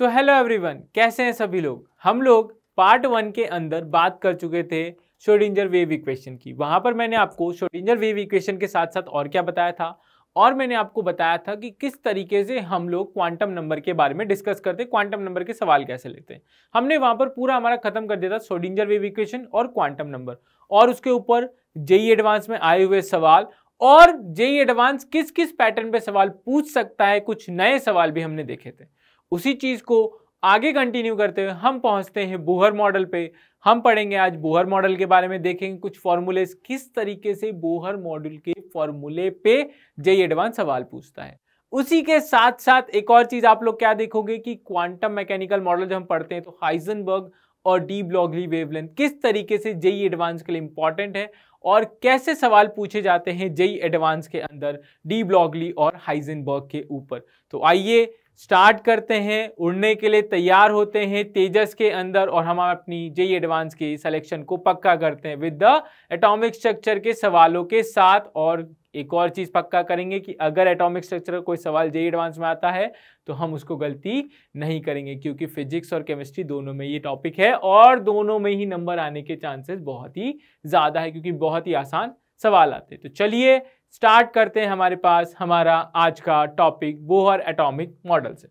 So hello everyone कैसे हैं सभी लोग? हम लोग पार्ट वन के अंदर बात कर चुके थे शोडिंजर वेव इक्वेशन की। वहाँ पर मैंने आपको शोडिंजर वेव इक्वेशन के साथ साथ और क्या बताया था? और मैंने आपको बताया था कि किस तरीके से हम लोग क्वांटम नंबर के बारे में डिस्कस करते हैं क्वांटम नंबर के सवाल कैसे लेते हैं। हमने वहाँ पर पूरा हमारा खत्म कर दिया था शोडिंजर वेव इक्वेशन और क्वांटम नंबर और उसके ऊपर जेई एडवांस में आए हुए सवाल और जेई एडवांस किस किस पैटर्न पे सवाल पूछ सकता है, कुछ नए सवाल भी हमने देखे थे। उसी चीज़ को आगे कंटिन्यू करते हुए हम पहुँचते हैं बोहर मॉडल पे। हम पढ़ेंगे आज बोहर मॉडल के बारे में, देखेंगे कुछ फॉर्मूले किस तरीके से बोहर मॉडल के फॉर्मूले पे जेई एडवांस सवाल पूछता है। उसी के साथ साथ एक और चीज़ आप लोग क्या देखोगे कि क्वांटम मैकेनिकल मॉडल जब हम पढ़ते हैं तो हाइजनबर्ग और डी ब्लॉगली वेवलेंथ किस तरीके से जेई एडवांस के लिए इंपॉर्टेंट है और कैसे सवाल पूछे जाते हैं जेई एडवांस के अंदर डी ब्लॉगली और हाइजनबर्ग के ऊपर। तो आइए स्टार्ट करते हैं, उड़ने के लिए तैयार होते हैं तेजस के अंदर और हम अपनी जेई एडवांस की सिलेक्शन को पक्का करते हैं विद द एटॉमिक स्ट्रक्चर के सवालों के साथ और एक और चीज़ पक्का करेंगे कि अगर एटॉमिक स्ट्रक्चर का कोई सवाल जेई एडवांस में आता है तो हम उसको गलती नहीं करेंगे क्योंकि फिजिक्स और केमिस्ट्री दोनों में ये टॉपिक है और दोनों में ही नंबर आने के चांसेस बहुत ही ज़्यादा है क्योंकि बहुत ही आसान सवाल आते हैं। तो चलिए स्टार्ट करते हैं हमारे पास हमारा आज का टॉपिक बोहर एटॉमिक मॉडल से।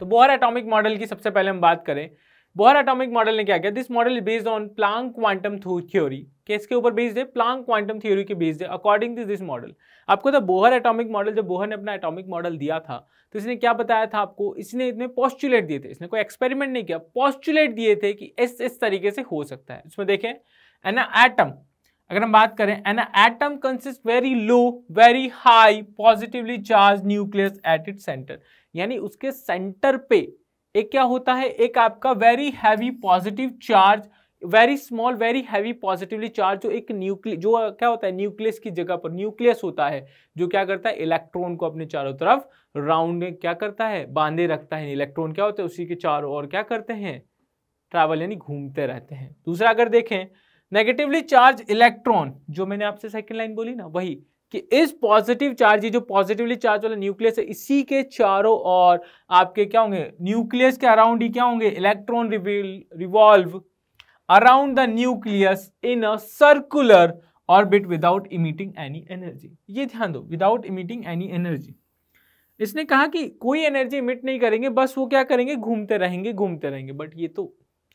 तो बोहर एटॉमिक मॉडल की सबसे पहले हम बात करें। बोहर एटॉमिक मॉडल ने क्या किया? This model is based on Planck quantum theory किसके ऊपर बेस्ड है? प्लांक क्वांटम थ्योरी के बेस्ड है अकॉर्डिंग टू दिस मॉडल आपको तो बोहर एटॉमिक मॉडल जब बोहर ने अपना एटॉमिक मॉडल दिया था तो इसने क्या बताया था आपको? इसने इतने पॉस्टुलेट दिए थे। इसने कोई एक्सपेरिमेंट नहीं किया पॉस्टुलेट दिए थे कि इस इस तरीके से हो सकता है। इसमें देखें एन एटम अगर हम बात करें, an atom consist very low, very high, positively charge nucleus at it centre. यानी उसके सेंटर पे एक क्या होता है? एक आपका very heavy positive charge, very small, very heavy positively charge जो एक न्यूक्लियस जो क्या होता है? न्यूक्लियस की जगह पर, न्यूक्लियस होता है, जो क्या करता है? इलेक्ट्रॉन को अपने चारों तरफ़ राउंड क्या करता है? बांधे रखता है। इलेक्ट्रॉन क्या होता है? उसी के चारों ओर क्या करते हैं? ट्रैवल यानी घूमते रहते हैं। दूसरा अगर देखें नेगेटिवली चार्ज इलेक्ट्रॉन जो मैंने आपसे सेकंड लाइन बोली ना, वही, कि इस पॉजिटिव चार्ज ये जो पॉजिटिवली चार्ज वाला न्यूक्लियस है, इसी के चारों और आपके क्या होंगे? न्यूक्लियस के अराउंड ही क्या होंगे? Electron revolve around the nucleus in a circular orbit without emitting any energy ये ध्यान दो विदाउट इमिटिंग एनी एनर्जी इसने कहा कि कोई एनर्जी इमिट नहीं करेंगे, बस वो क्या करेंगे? घूमते रहेंगे घूमते रहेंगे बट ये तो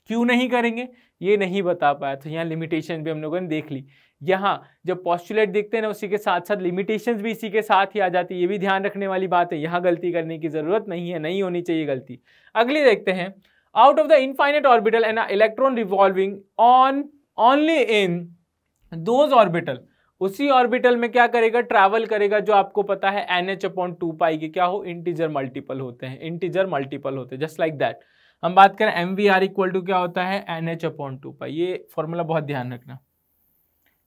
क्यों नहीं करेंगे? ये नहीं बता पाया। तो यहाँ लिमिटेशन भी हम लोगों ने देख ली। यहाँ जब पॉस्टुलेट देखते हैं ना, उसी के साथ साथ लिमिटेशंस भी इसी के साथ ही आ जाती है। ये भी ध्यान रखने वाली बात है। यहाँ गलती करने की ज़रूरत नहीं है, नहीं होनी चाहिए गलती। अगली देखते हैं। Out of the infinite orbital and electron revolving on only in those orbital उसी ऑर्बिटल में क्या करेगा? ट्रैवल करेगा, जो आपको पता है n h upon two pi के क्या हो? इंटीजर मल्टीपल होते हैं। इंटीजर मल्टीपल होते हैं जस्ट लाइक दैट हम बात करें m v r equal to क्या होता है? N h upon two pi ये फॉर्मूला बहुत ध्यान रखना।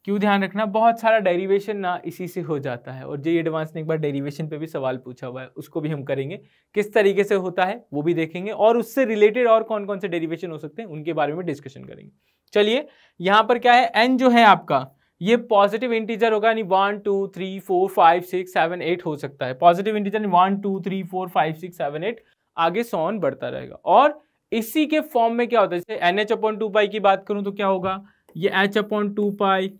क्यों ध्यान रखना? बहुत सारा डेरिवेशन ना इसी से हो जाता है। और जे एडवांस ने एक बार डेरिवेशन पे भी सवाल पूछा हुआ है। उसको भी हम करेंगे। किस तरीके से होता है, वो भी देखेंगे। और उससे रिलेटेड और कौन कौन से डेरिवेशन हो सकते हैं, उनके बारे में डिस्कशन करेंगे। चलिए, यहाँ पर क्या है? एन जो है आपका, ये पॉजिटिव इंटीजर होगा, यानी one two three four five six seven eight हो सकता है। Positive integer one two three four five six seven eight आगे सॉन बढ़ता रहेगा। और इसी के फॉर्म में क्या होता है? जैसे n h upon two pi की बात करूँ तो क्या होगा? ये h upon two pi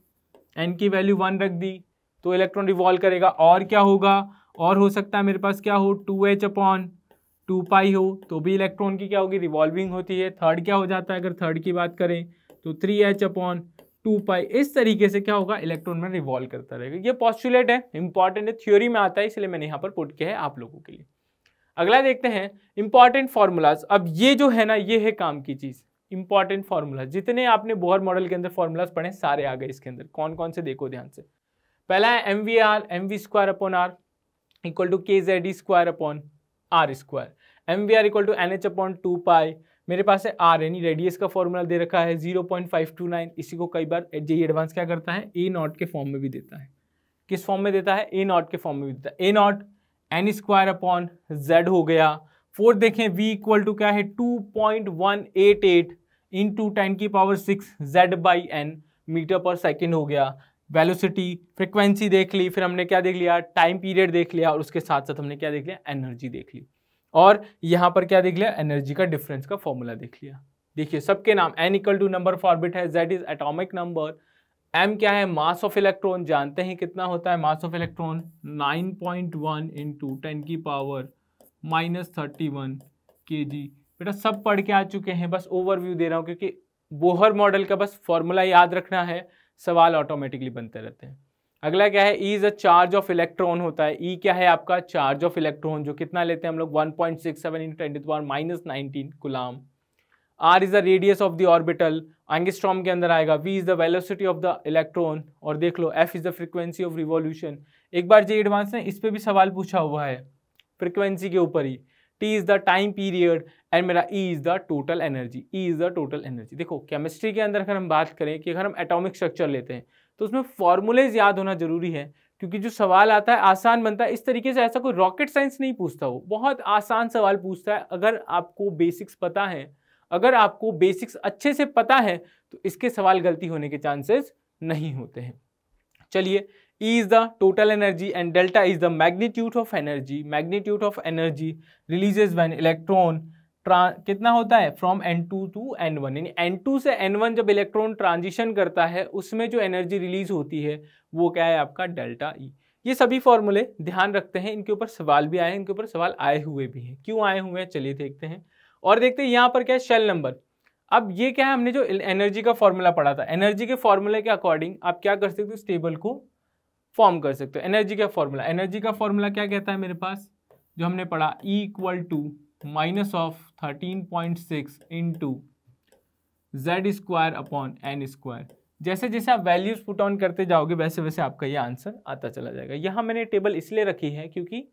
n की वैल्यू वन रख दी तो इलेक्ट्रॉन रिवॉल्व करेगा। और क्या होगा? और हो सकता है मेरे पास क्या हो? Two h upon two pi हो तो भी इलेक्ट्रॉन की क्या होगी? रिवॉल्विंग होती है। थर्ड क्या हो जाता है? अगर थर्ड की बात करें तो three h upon two pi इस तरीके से क्या होगा? इलेक्ट्रॉन में रिवॉल्व करता रहेगा। ये पॉस्टुलेट है इंपॉर्टेंट है थ्योरी में आता है, इसलिए मैंने यहाँ पर पुट किया है आप लोगों के लिए। अगला देखते हैं इंपॉर्टेंट फॉर्मूलाज अब ये जो है ना, ये है काम की चीज़। इंपॉर्टेंट फॉर्मूला जितने आपने बोहर मॉडल के अंदर फॉर्मूलाज पढ़े, सारे आ गए इसके अंदर। कौन कौन से देखो ध्यान से। पहला है m v r m v square upon r equal to k z square upon r square m v r equal to n h upon two pi मेरे पास है आर यानी रेडियस का फॉर्मूला दे रखा है zero point five two nine इसी को कई बार जे एडवांस क्या करता है? ए नॉट के फॉर्म में भी देता है। किस फॉर्म में देता है? ए नॉट के फॉर्म में भी देता है। A not n square upon z हो गया। फोर्थ देखें, v इक्वल टू क्या है? 2.188 इन टू टेन की power six z by n metre पर सेकेंड हो गया। वेलोसिटी फ्रिक्वेंसी देख ली, फिर हमने क्या देख लिया? टाइम पीरियड देख लिया, और उसके साथ साथ हमने क्या देख लिया? एनर्जी देख ली। और यहाँ पर क्या देख लिया? एनर्जी का डिफरेंस का फॉर्मूला देख लिया। देखिए, सबके नाम n equal to number of orbit है z is atomic number m क्या है? मास ऑफ़ इलेक्ट्रॉन जानते हैं कितना होता है mass of electron 9.1 point one into ten की power minus thirty one k g बेटा, सब पढ़ के आ चुके हैं, बस ओवरव्यू दे रहा हूँ, क्योंकि बोहर मॉडल का बस फॉर्मूला याद रखना है, सवाल ऑटोमेटिकली बनते रहते हैं। अगला क्या है? E is a charge of electron होता है। ई e क्या है आपका? चार्ज ऑफ़ इलेक्ट्रॉन जो कितना लेते हैं हम लोग? 1.67 point six seven into ten minus nineteen coulomb r is the radius of the orbital angstrom के अंदर आएगा. V is the velocity of the electron और देख लो f is the frequency of revolution एक बार जे एडवांस ने, इस पर भी सवाल पूछा हुआ है. फ्रिक्वेंसी के ऊपर ही. T is the time period and मेरा e is the total energy e is the total energy देखो केमिस्ट्री के अंदर अगर हम बात करें कि अगर हम एटॉमिक स्ट्रक्चर लेते हैं तो उसमें फॉर्मूलेज याद होना ज़रूरी है, क्योंकि जो सवाल आता है, आसान बनता है. इस तरीके से ऐसा कोई रॉकेट साइंस नहीं पूछता वो. बहुत आसान सवाल पूछता है. अगर आपको बेसिक्स पता है अगर आपको बेसिक्स अच्छे से पता है तो इसके सवाल गलती होने के चांसेस नहीं होते हैं। चलिए E is the total energy and delta is the magnitude of energy. Magnitude of energy releases when electron कितना होता है? From n two to n one यानी एन टू से एन वन जब इलेक्ट्रॉन ट्रांजिशन करता है, उसमें जो एनर्जी रिलीज़ होती है, वो क्या है आपका? Delta e e. ये सभी फॉर्मूले ध्यान रखते हैं, इनके ऊपर सवाल भी आए हैं, इनके ऊपर सवाल आए हुए भी हैं। क्यों आए हुए हैं? चलिए देखते हैं। और देखते हैं यहाँ पर क्या है शेल नंबर अब ये क्या है, हमने जो एनर्जी का फॉर्मूला पढ़ा था. एनर्जी के फॉर्मूले के अकॉर्डिंग आप क्या कर सकते हो टेबल को फॉर्म कर सकते हो. एनर्जी का फॉर्मूला एनर्जी का फॉर्मूला क्या कहता है मेरे पास? जो हमने पढ़ा e equal to minus of thirteen point six into z square upon n square जैसे जैसे आप वैल्यूज़ पुट ऑन करते जाओगे, वैसे वैसे आपका ये आंसर आता चला जाएगा. यहाँ मैंने टेबल इसलिए रखी है क्योंकि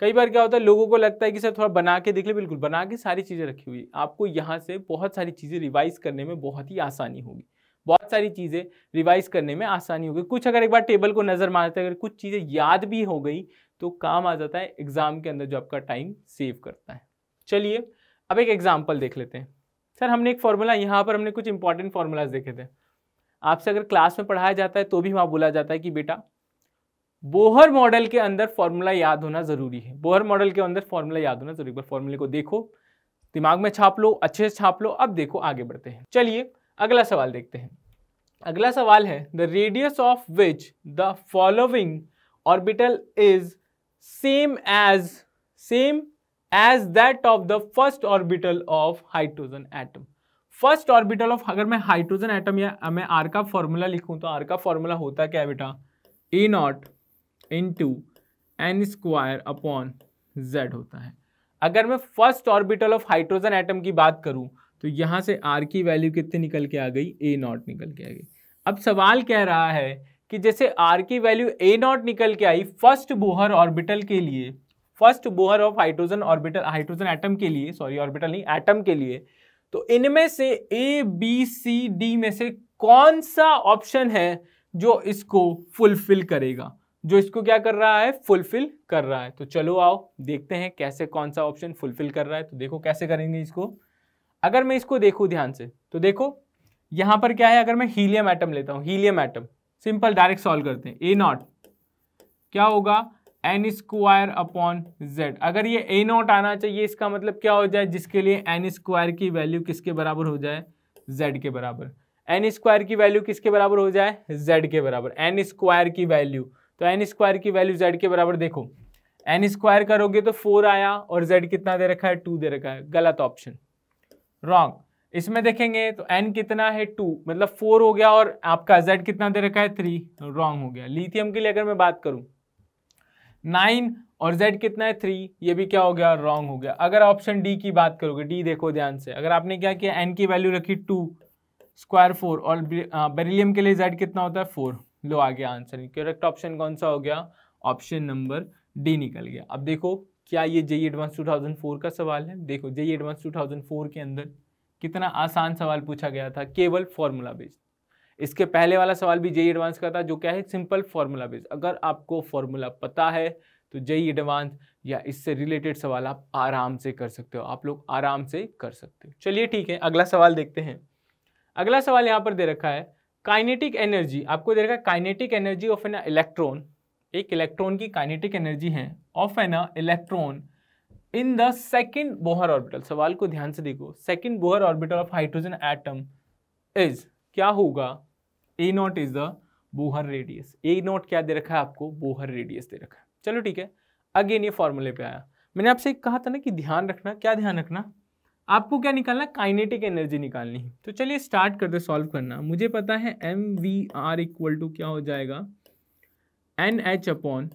कई बार क्या होता है, लोगों को लगता है कि सर थोड़ा बना के देख ले। बिल्कुल, बना के सारी चीज़ें रखी हुई आपको यहाँ से बहुत सारी चीज़ें रिवाइज करने में बहुत ही आसानी होगी। बहुत सारी चीज़ें रिवाइज करने में आसानी होगी। कुछ अगर एक बार टेबल को नज़र मारते अगर कुछ चीज़ें याद भी हो गई तो काम आ जाता है एग्ज़ाम के अंदर जो आपका टाइम सेव करता है। चलिए, अब एक एग्ज़ाम्पल देख लेते हैं। सर, हमने एक फॉर्मूला, यहाँ पर हमने कुछ इंपॉर्टेंट फॉर्मूलाज देखे थे। आपसे अगर क्लास में पढ़ाया जाता है तो भी वहाँ बोला जाता है कि, बेटा बोहर मॉडल के अंदर फॉर्मूला याद होना ज़रूरी है। बोहर मॉडल के अंदर फॉर्मूला याद होना ज़रूरी है। फॉर्मूले को देखो, दिमाग में छाप लो, अच्छे से छाप लो, अब देखो आगे बढ़ते हैं। चलिए, अगला सवाल देखते हैं। अगला सवाल है the radius of which the following orbital is same as same as that of the first orbital of hydrogen atom first orbital of अगर मैं हाइड्रोजन एटम या, मैं आर का फॉर्मूला लिखूं तो आर का फॉर्मूला होता क्या बेटा? A not into n square upon z होता है। अगर मैं first orbital of hydrogen atom की बात करूँ तो यहाँ से आर की वैल्यू कितनी निकल के आ गई? ए नॉट निकल के आ गई। अब सवाल कह रहा है कि जैसे आर की वैल्यू ए नॉट निकल के आई फ़र्स्ट बोहर ऑर्बिटल के लिए first Bohr of hydrogen orbital hydrogen atom के लिए सॉरी ऑर्बिटल नहीं एटम के लिए तो इनमें से ए बी सी डी में से कौन सा ऑप्शन है जो इसको फुलफिल करेगा? जो इसको क्या कर रहा है? फुलफिल कर रहा है। तो चलो आओ, देखते हैं कैसे कौन सा ऑप्शन फुलफिल कर रहा है। तो देखो कैसे करेंगे इसको। अगर मैं इसको देखूँ ध्यान से तो देखो, यहाँ पर क्या है? अगर मैं हीलियम एटम लेता हूँ helium atom simple direct solve करते हैं। ए नॉट क्या होगा? एन स्क्वायर अपॉन जेड अगर ये ए नॉट आना चाहिए, इसका मतलब क्या हो जाए? जिसके लिए एन स्क्वायर की वैल्यू किसके बराबर हो जाए? जेड के बराबर। एन स्क्वायर की वैल्यू किसके बराबर हो जाए? जेड के बराबर। एन स्क्वायर की वैल्यू तो एन स्क्वायर की वैल्यू जेड के बराबर देखो। एन स्क्वायर करोगे तो फोर आया और जेड कितना दे रखा है? टू दे रखा है। गलत ऑप्शन रॉन्ग इसमें देखेंगे तो एन कितना है? टू मतलब फोर हो गया और आपका जेड कितना दे रखा है? थ्री रॉन्ग हो गया। लिथियम के लिए अगर मैं बात करूँ नाइन और जेड कितना है? थ्री ये भी क्या हो गया? रॉन्ग हो गया। अगर ऑप्शन डी की बात करोगे डी देखो ध्यान से। अगर आपने क्या किया? एन की वैल्यू रखी टू स्क्वायर फोर और बेरिलियम के लिए जेड कितना होता है? फोर लो आ गया आंसर करेक्ट ऑप्शन कौन सा हो गया? ऑप्शन नंबर डी निकल गया। अब देखो, क्या ये जेई एडवांस 2004 का सवाल है? देखो जेई एडवांस 2004 के अंदर कितना आसान सवाल पूछा गया था, केवल फॉर्मूला बेस्ड इसके पहले वाला सवाल भी जेई एडवांस का था, जो क्या है? सिंपल फॉर्मूला बेस्ड अगर आपको फॉर्मूला पता है तो जेई एडवांस या इससे रिलेटेड सवाल आप आराम से कर सकते हो। आप लोग आराम से कर सकते हो। चलिए ठीक है, अगला सवाल देखते हैं। अगला सवाल यहाँ पर दे रखा है काइनेटिक एनर्जी आपको दे रखा है kinetic energy of an electron एक इलेक्ट्रॉन की काइनेटिक एनर्जी है of an electron in the second Bohr orbital सवाल को ध्यान से देखो। Second Bohr orbital of hydrogen atom is क्या होगा? A not is the Bohr radius a not क्या दे रखा है आपको? बोहर रेडियस दे रखा है। चलो ठीक है। अगेन ये फॉर्मूले पे आया। मैंने आपसे कहा था ना कि ध्यान रखना, क्या ध्यान रखना? आपको क्या निकालना काइनेटिक एनर्जी निकालनी है। तो चलिए स्टार्ट कर दे सॉल्व करना। मुझे पता है m v r equal to क्या हो जाएगा? N h upon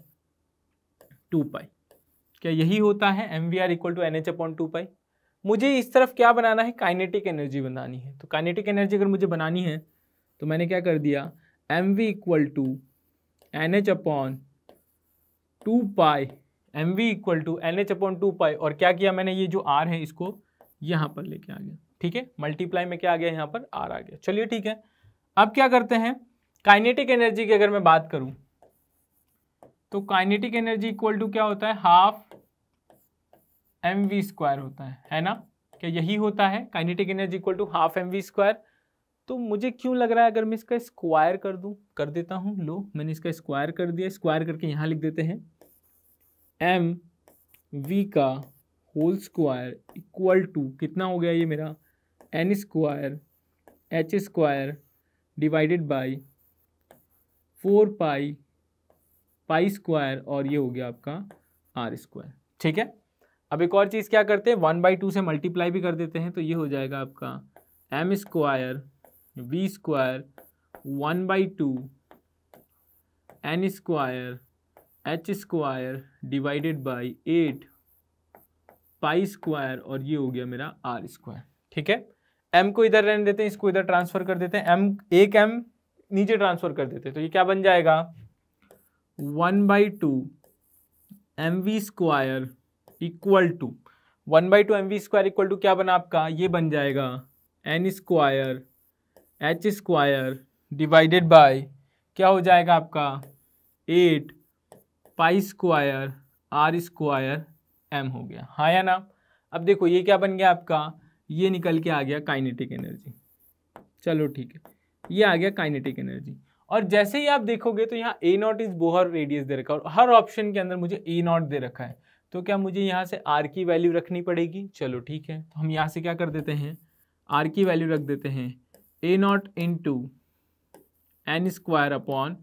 two pi क्या यही होता है? M v r equal to n h upon two pi मुझे इस तरफ़ क्या बनाना है? काइनेटिक एनर्जी बनानी है। तो काइनेटिक एनर्जी अगर मुझे बनानी है तो मैंने क्या कर दिया? M v equal to n h upon two pi m v equal to n h upon two pi और क्या किया मैंने? ये जो आर है, इसको यहाँ पर लेके आ गया। ठीक है? मल्टीप्लाई में क्या आ गया? यहाँ पर आर आ गया। चलिए ठीक है। अब क्या करते हैं? काइनेटिक एनर्जी की अगर मैं बात करूँ तो काइनेटिक एनर्जी इक्वल टू क्या होता है? हाफ़ एम वी स्क्वायर होता है। है ना? क्या यही होता है? Kinetic energy equal to half m v square तो मुझे क्यों लग रहा है अगर मैं इसका स्क्वायर कर दूँ? कर देता हूँ। लो, मैंने इसका स्क्वायर कर दिया। स्क्वायर करके यहाँ लिख देते हैं। एम वी का होल स्क्वायर इक्वल टू कितना हो गया ये मेरा? N square h square divided by four pi pi square और ये हो गया आपका आर स्क्वायर ठीक है? अब एक और चीज़ क्या करते हैं? वन बाई टू से मल्टीप्लाई भी कर देते हैं तो ये हो जाएगा आपका m square v square one by two n square h square divided by eight pi square और ये हो गया मेरा आर स्क्वायर। ठीक है? एम को इधर रहने देते हैं, इसको इधर ट्रांसफ़र कर देते हैं। एम एक एम नीचे ट्रांसफ़र कर देते हैं। तो ये क्या बन जाएगा? One by two m v square equal to one by two m v square equal to क्या बना आपका? ये बन जाएगा n square h square divided by क्या हो जाएगा आपका? Eight pi square r square m हो गया। हाँ या ना? अब देखो, ये क्या बन गया आपका? ये निकल के आ गया काइनेटिक एनर्जी चलो ठीक है। ये आ गया काइनेटिक एनर्जी और जैसे ही आप देखोगे तो यहाँ a not is Bohr radius दे रखा है और हर ऑप्शन के अंदर मुझे ए नॉट दे रखा है। तो क्या मुझे यहाँ से आर की वैल्यू रखनी पड़ेगी? चलो ठीक है। तो हम यहाँ से क्या कर देते हैं? आर की वैल्यू रख देते हैं। A not into n square upon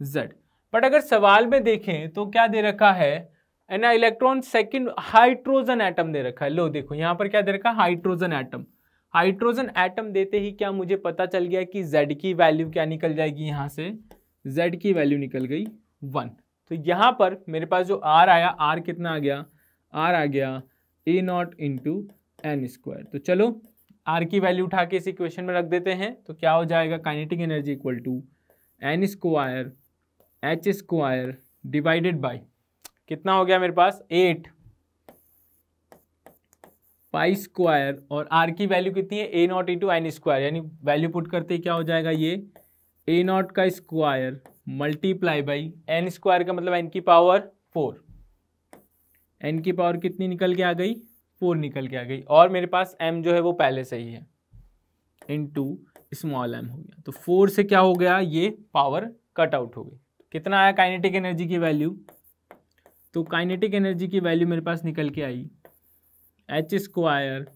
z but अगर सवाल में देखें तो क्या दे रखा है? An electron second hydrogen atom दे रखा है। लो, देखो, यहाँ पर क्या दे रखा है? हाइड्रोजन एटम हाइड्रोजन एटम देते ही क्या मुझे पता चल गया कि जेड की वैल्यू क्या निकल जाएगी यहाँ से? जेड की वैल्यू निकल गई वन तो यहाँ पर मेरे पास जो आर आया आर कितना आ गया? आर आ गया a not into n square तो चलो आर की वैल्यू उठा के इस इक्वेशन में रख देते हैं। तो क्या हो जाएगा? Kinetic energy equal to n square h square divided by कितना हो गया मेरे पास? एट। पाई स्क्वायर और आर की वैल्यू कितनी है? A naught into n square. यानी वैल्यू पुट करते क्या हो जाएगा ये? ए नॉट का square multiply by n square का मतलब एन की पावर फोर। एन की पावर कितनी निकल के आ गई? फोर निकल के आ गई। और मेरे पास एम जो है वो पहले से ही है। इन टू स्मॉल एम हो गया। तो फोर से क्या हो गया? ये पावर कट आउट हो गई। कितना आया? काइनेटिक एनर्जी की वैल्यू? तो काइनेटिक एनर्जी की वैल्यू मेरे पास निकल के आई। H square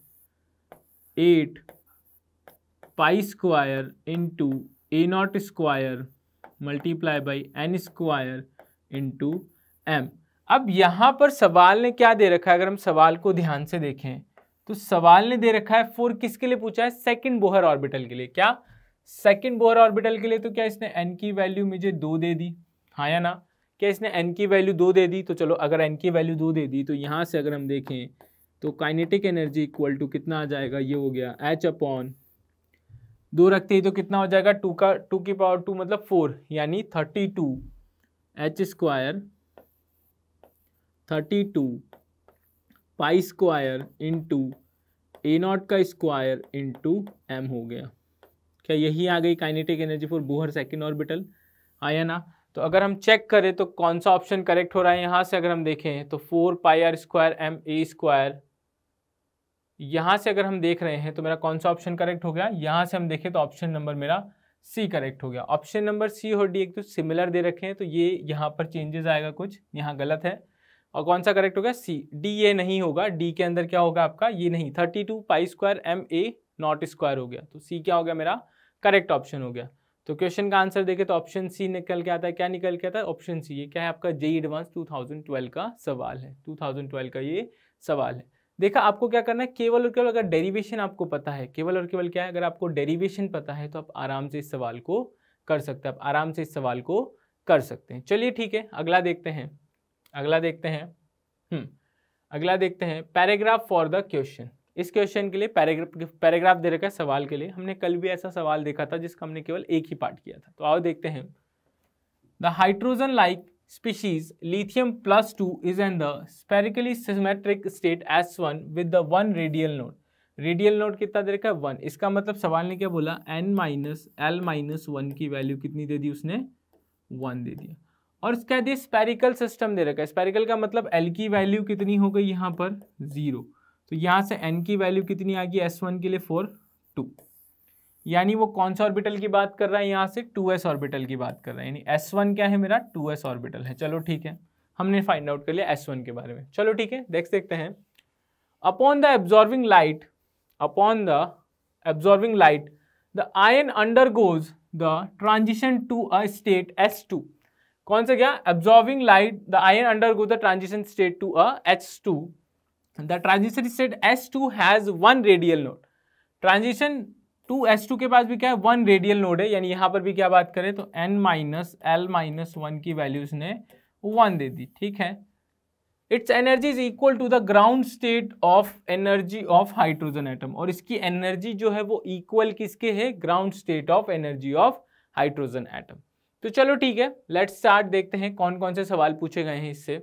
eight pi square into a naught square multiply by n square into m अब यहाँ पर सवाल ने क्या दे रखा है? अगर हम सवाल को ध्यान से देखें तो सवाल ने दे रखा है फोर किसके लिए पूछा है? सेकंड बोहर ऑर्बिटल के लिए। क्या? सेकंड बोहर ऑर्बिटल के लिए तो क्या इसने एन की वैल्यू मुझे दो दे दी? हाँ या ना? क्या इसने एन की वैल्यू दो दे दी तो चलो अगर एन की वैल्यू दो दे दी तो यहाँ से अगर हम देखें तो काइनेटिक एनर्जी इक्वल टू कितना आ जाएगा? ये हो गया एच अपॉन दो रखते ही तो कितना हो जाएगा? टू का टू की पावर टू मतलब फोर यानी thirty two h square thirty two pi square into a naught का स्क्वायर इंटू एम हो गया। क्या यही आ गई kinetic energy for Bohr second orbital आया ना? तो अगर हम चेक करें तो कौन सा ऑप्शन करेक्ट हो रहा है यहाँ से अगर हम देखें तो four pi r square m a square यहाँ से अगर हम देख रहे हैं तो मेरा कौन सा ऑप्शन करेक्ट हो गया? यहाँ से हम देखें तो ऑप्शन नंबर मेरा सी करेक्ट हो गया। ऑप्शन नंबर सी और डी एक तो सिमिलर दे रखे हैं तो ये यहाँ पर चेंजेस आएगा कुछ। यहाँ गलत है। और कौन सा करेक्ट हो गया? सी डी ये नहीं होगा। डी के अंदर क्या होगा आपका? ये नहीं। Thirty two pi square m a naught square हो गया। तो सी क्या हो गया मेरा? करेक्ट ऑप्शन हो गया। तो क्वेश्चन का आंसर देखे तो ऑप्शन सी निकल के आता है। क्या निकल के आता है? ऑप्शन सी ये क्या है आपका? जेई एडवांस 2012 का सवाल है। 2012 का ये सवाल है। देखा, आपको क्या करना है? केवल और केवल अगर डेरिवेशन आपको पता है, केवल और केवल क्या है? अगर आपको डेरिवेशन पता है तो आप आराम से इस सवाल को कर सकते हैं। आप आराम से इस सवाल को कर सकते हैं। चलिए ठीक है, अगला देखते हैं। अगला देखते हैं। हम्म अगला देखते हैं। पैराग्राफ फॉर द क्वेश्चन इस क्वेश्चन के लिए पैराग्राफ पैराग्राफ दे रखा है सवाल के लिए। हमने कल भी ऐसा सवाल देखा था जिसका हमने केवल एक ही पार्ट किया था। तो आओ देखते हैं। The hydrogen like species lithium plus two is an the spherically symmetric state s one with the one radial node radial node कितना दे रखा है? वन इसका मतलब सवाल ने क्या बोला? N minus l minus one की वैल्यू कितनी दे दी उसने? वन दे दिया। और इसका दिया स्पेरिकल सिस्टम दे रखा है। स्पेरिकल का मतलब एल की वैल्यू कितनी हो गई यहाँ पर? ज़ीरो तो यहाँ से एन की वैल्यू कितनी आ गई एस वन के लिए फोर टू यानी वो कौन सा ऑर्बिटल की बात कर रहा है? यहाँ से टू एस ऑर्बिटल की बात कर रहा है। यानी एस वन क्या है मेरा? टू एस ऑर्बिटल है। चलो ठीक है। हमने फाइंड आउट कर लिया एस वन के बारे में। चलो ठीक है, देख देखते हैं। Upon the absorbing light upon the absorbing light the ion undergoes the transition to a state s two कौन सा क्या? Absorbing light the ion undergoes the transition state to a h two the transition state s two has one radial node transition के पास भी क्या है? One radial node है। यानी यहाँ पर भी क्या बात करें तो n minus l minus one की वैल्यू उसने वन दे दी। ठीक है? Its energy is equal to the ground state of energy of hydrogen atom और इसकी एनर्जी जो है वो इक्वल किसके है? Ground state of energy of hydrogen atom तो चलो ठीक है लेट्स स्टार्ट देखते हैं कौन कौन से सवाल पूछे गए हैं इससे।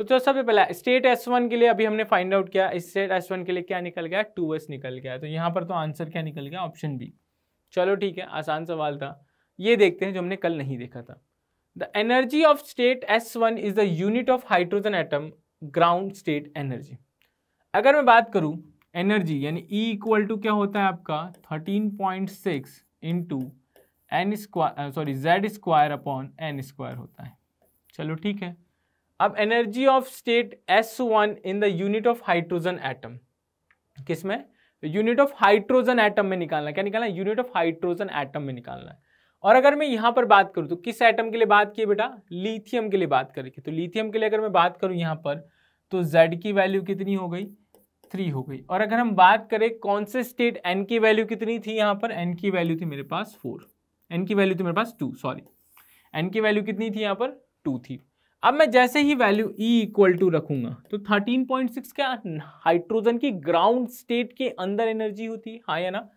तो तो सबसे पहला स्टेट एस वन के लिए अभी हमने फाइंड आउट किया स्टेट एस वन के लिए क्या निकल गया? टू एस निकल गया। तो यहाँ पर तो आंसर क्या निकल गया? ऑप्शन बी चलो ठीक है, आसान सवाल था। ये देखते हैं जो हमने कल नहीं देखा था। The energy of state s one is the unit of hydrogen atom ground state energy अगर मैं बात करूँ एनर्जी यानी ई इक्वल टू क्या होता है आपका? Thirteen point six into n square sorry z square upon n square होता है। चलो ठीक है। अब energy of state s one in the unit of hydrogen atom किसमें? यूनिट ऑफ़ हाइड्रोजन एटम में निकालना क्या निकालना यूनिट ऑफ़ हाइड्रोजन एटम में निकालना है। और अगर मैं यहाँ पर बात करूँ तो किस एटम के लिए बात की बेटा? लिथियम के लिए बात करेंगे। तो लिथियम के लिए अगर मैं बात करूँ यहाँ पर तो जेड की वैल्यू कितनी हो गई? थ्री हो गई। और अगर हम बात करें, कौन से स्टेट एन की वैल्यू कितनी थी यहाँ पर? एन की वैल्यू थी मेरे पास फोर एन की वैल्यू थी मेरे पास टू सॉरी एन की वैल्यू कितनी थी यहाँ पर? टू थी। अब मैं जैसे ही वैल्यू ई इक्वल टू रखूँगा तो 13.6 क्या हाइड्रोजन की ग्राउंड स्टेट के अंदर एनर्जी होती है? हाँ या ना?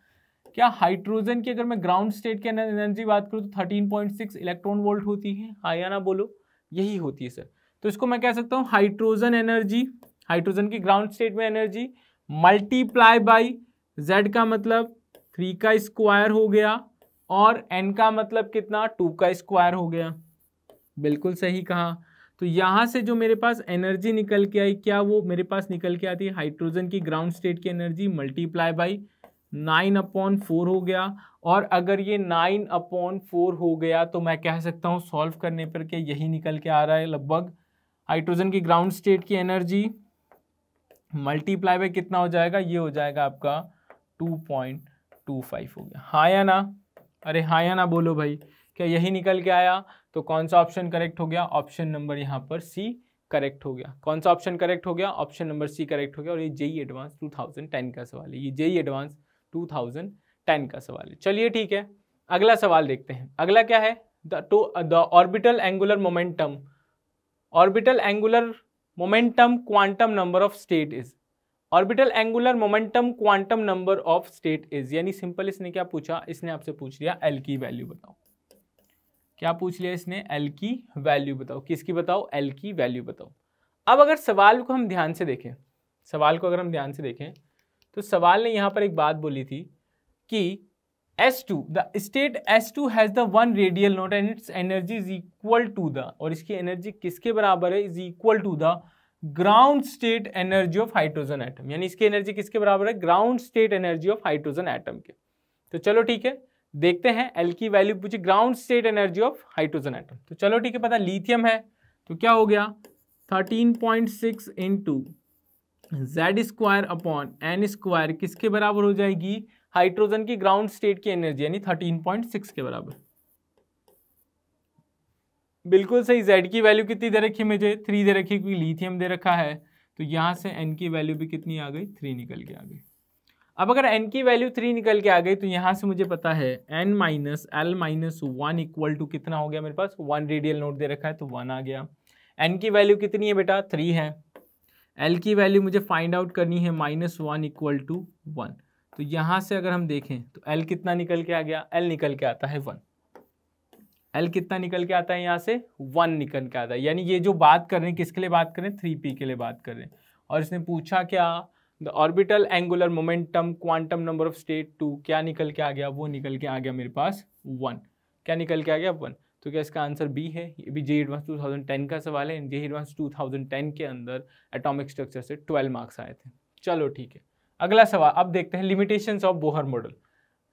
क्या हाइड्रोजन की अगर मैं ग्राउंड स्टेट के अंदर एनर्जी बात करूँ तो 13.6 इलेक्ट्रॉन वोल्ट होती है? हाँ या ना बोलो? यही होती है सर तो इसको मैं कह सकता हूँ हाइड्रोजन एनर्जी हाइड्रोजन की ग्राउंड स्टेट में एनर्जी मल्टीप्लाई बाई जेड का मतलब थ्री का स्क्वायर हो गया और एन का मतलब कितना? टू का स्क्वायर हो गया। बिल्कुल सही कहा। तो यहाँ से जो मेरे पास एनर्जी निकल के आई, क्या वो मेरे पास निकल के आती है? हाइड्रोजन की ग्राउंड स्टेट की energy multiply by nine upon four हो गया। और अगर ये नाइन अपॉन फोर हो गया तो मैं कह सकता हूँ सॉल्व करने पर क्या यही निकल के आ रहा है लगभग। हाइड्रोजन की ग्राउंड स्टेट की एनर्जी मल्टीप्लाई बाई कितना हो जाएगा? ये हो जाएगा आपका टू पॉइंट टू फाइव हो गया। हाँ या ना? अरे हाँ या ना बोलो भाई। क्या यही निकल के आया? तो कौन सा ऑप्शन करेक्ट हो गया? ऑप्शन नंबर यहाँ पर सी करेक्ट हो गया। कौन सा ऑप्शन करेक्ट हो गया? ऑप्शन नंबर सी करेक्ट हो गया। और ये जेई एडवांस 2010 का सवाल है। ये जेई एडवांस 2010 का सवाल है। चलिए ठीक है। अगला सवाल देखते हैं। अगला क्या है? The two the orbital angular momentum orbital angular momentum quantum number of state is orbital angular momentum quantum number of state is यानी सिंपल इसने क्या पूछा? इसने आपसे पूछ लिया एल की वैल्यू बताओ। क्या पूछ लिया इसने? एल की वैल्यू बताओ। किसकी बताओ? एल की वैल्यू बताओ। अब अगर सवाल को हम ध्यान से देखें, सवाल को अगर हम ध्यान से देखें तो सवाल ने यहाँ पर एक बात बोली थी कि S2 the state s two has the one radial node and its energy is equal to the और इसकी एनर्जी किसके बराबर है? Is equal to the ground state energy of hydrogen atom यानी इसकी एनर्जी किसके बराबर है? Ground state energy of hydrogen atom के। तो चलो ठीक है देखते हैं एल की वैल्यू पूछी ground state energy of hydrogen atom तो चलो ठीक है, पता लिथियम है तो क्या हो गया? Thirteen point six into z square upon n square किसके बराबर हो जाएगी? हाइड्रोजन की ग्राउंड स्टेट की एनर्जी यानी थर्टीन पॉइंट सिक्स के बराबर। बिल्कुल सही जेड की वैल्यू कितनी दे रखी मुझे? थ्री दे रखी क्योंकि लिथियम दे रखा है। तो यहाँ से एन की वैल्यू भी कितनी आ गई? थ्री निकल के आ गई। अब अगर एन की वैल्यू थ्री निकल के आ गई तो यहाँ से मुझे पता है n minus l minus one equal to कितना हो गया मेरे पास? वन रेडियल नोट दे रखा है तो वन आ गया। एन की वैल्यू कितनी है बेटा? थ्री है। एल की वैल्यू मुझे फाइंड आउट करनी है minus one equal to one तो यहाँ से अगर हम देखें तो एल कितना निकल के आ गया? एल निकल के आता है वन एल कितना निकल के आता है यहाँ से? वन निकल के आता है। यानी ये जो बात कर रहे हैं, किसके लिए बात कर थ्री पी के लिए बात कर रहे हैं। और इसने पूछा क्या? The orbital angular momentum quantum number of state two क्या निकल के आ गया? वो निकल के आ गया मेरे पास वन क्या निकल के आ गया? वन तो क्या इसका आंसर बी है? ये भी जे एडवांस 2010 का सवाल है। जे एडवांस 2010 के अंदर एटॉमिक स्ट्रक्चर से 12 मार्क्स आए थे। चलो ठीक है। अगला सवाल, अब देखते हैं limitations of Bohr model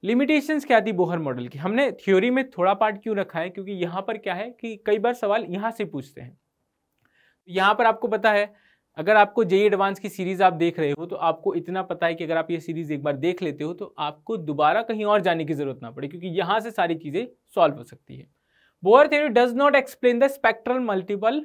limitations क्या थी बोहर मॉडल की? हमने थ्योरी में थोड़ा पार्ट क्यों रखा है? क्योंकि यहाँ पर क्या है कि कई बार सवाल यहाँ से पूछते हैं। यहाँ पर आपको पता है अगर आपको जे एडवांस की सीरीज़ आप देख रहे हो तो आपको इतना पता है कि अगर आप ये सीरीज़ एक बार देख लेते हो तो आपको दोबारा कहीं और जाने की ज़रूरत ना पड़े, क्योंकि यहाँ से सारी चीज़ें सॉल्व हो सकती है। Bohr theory does not explain the spectral multiple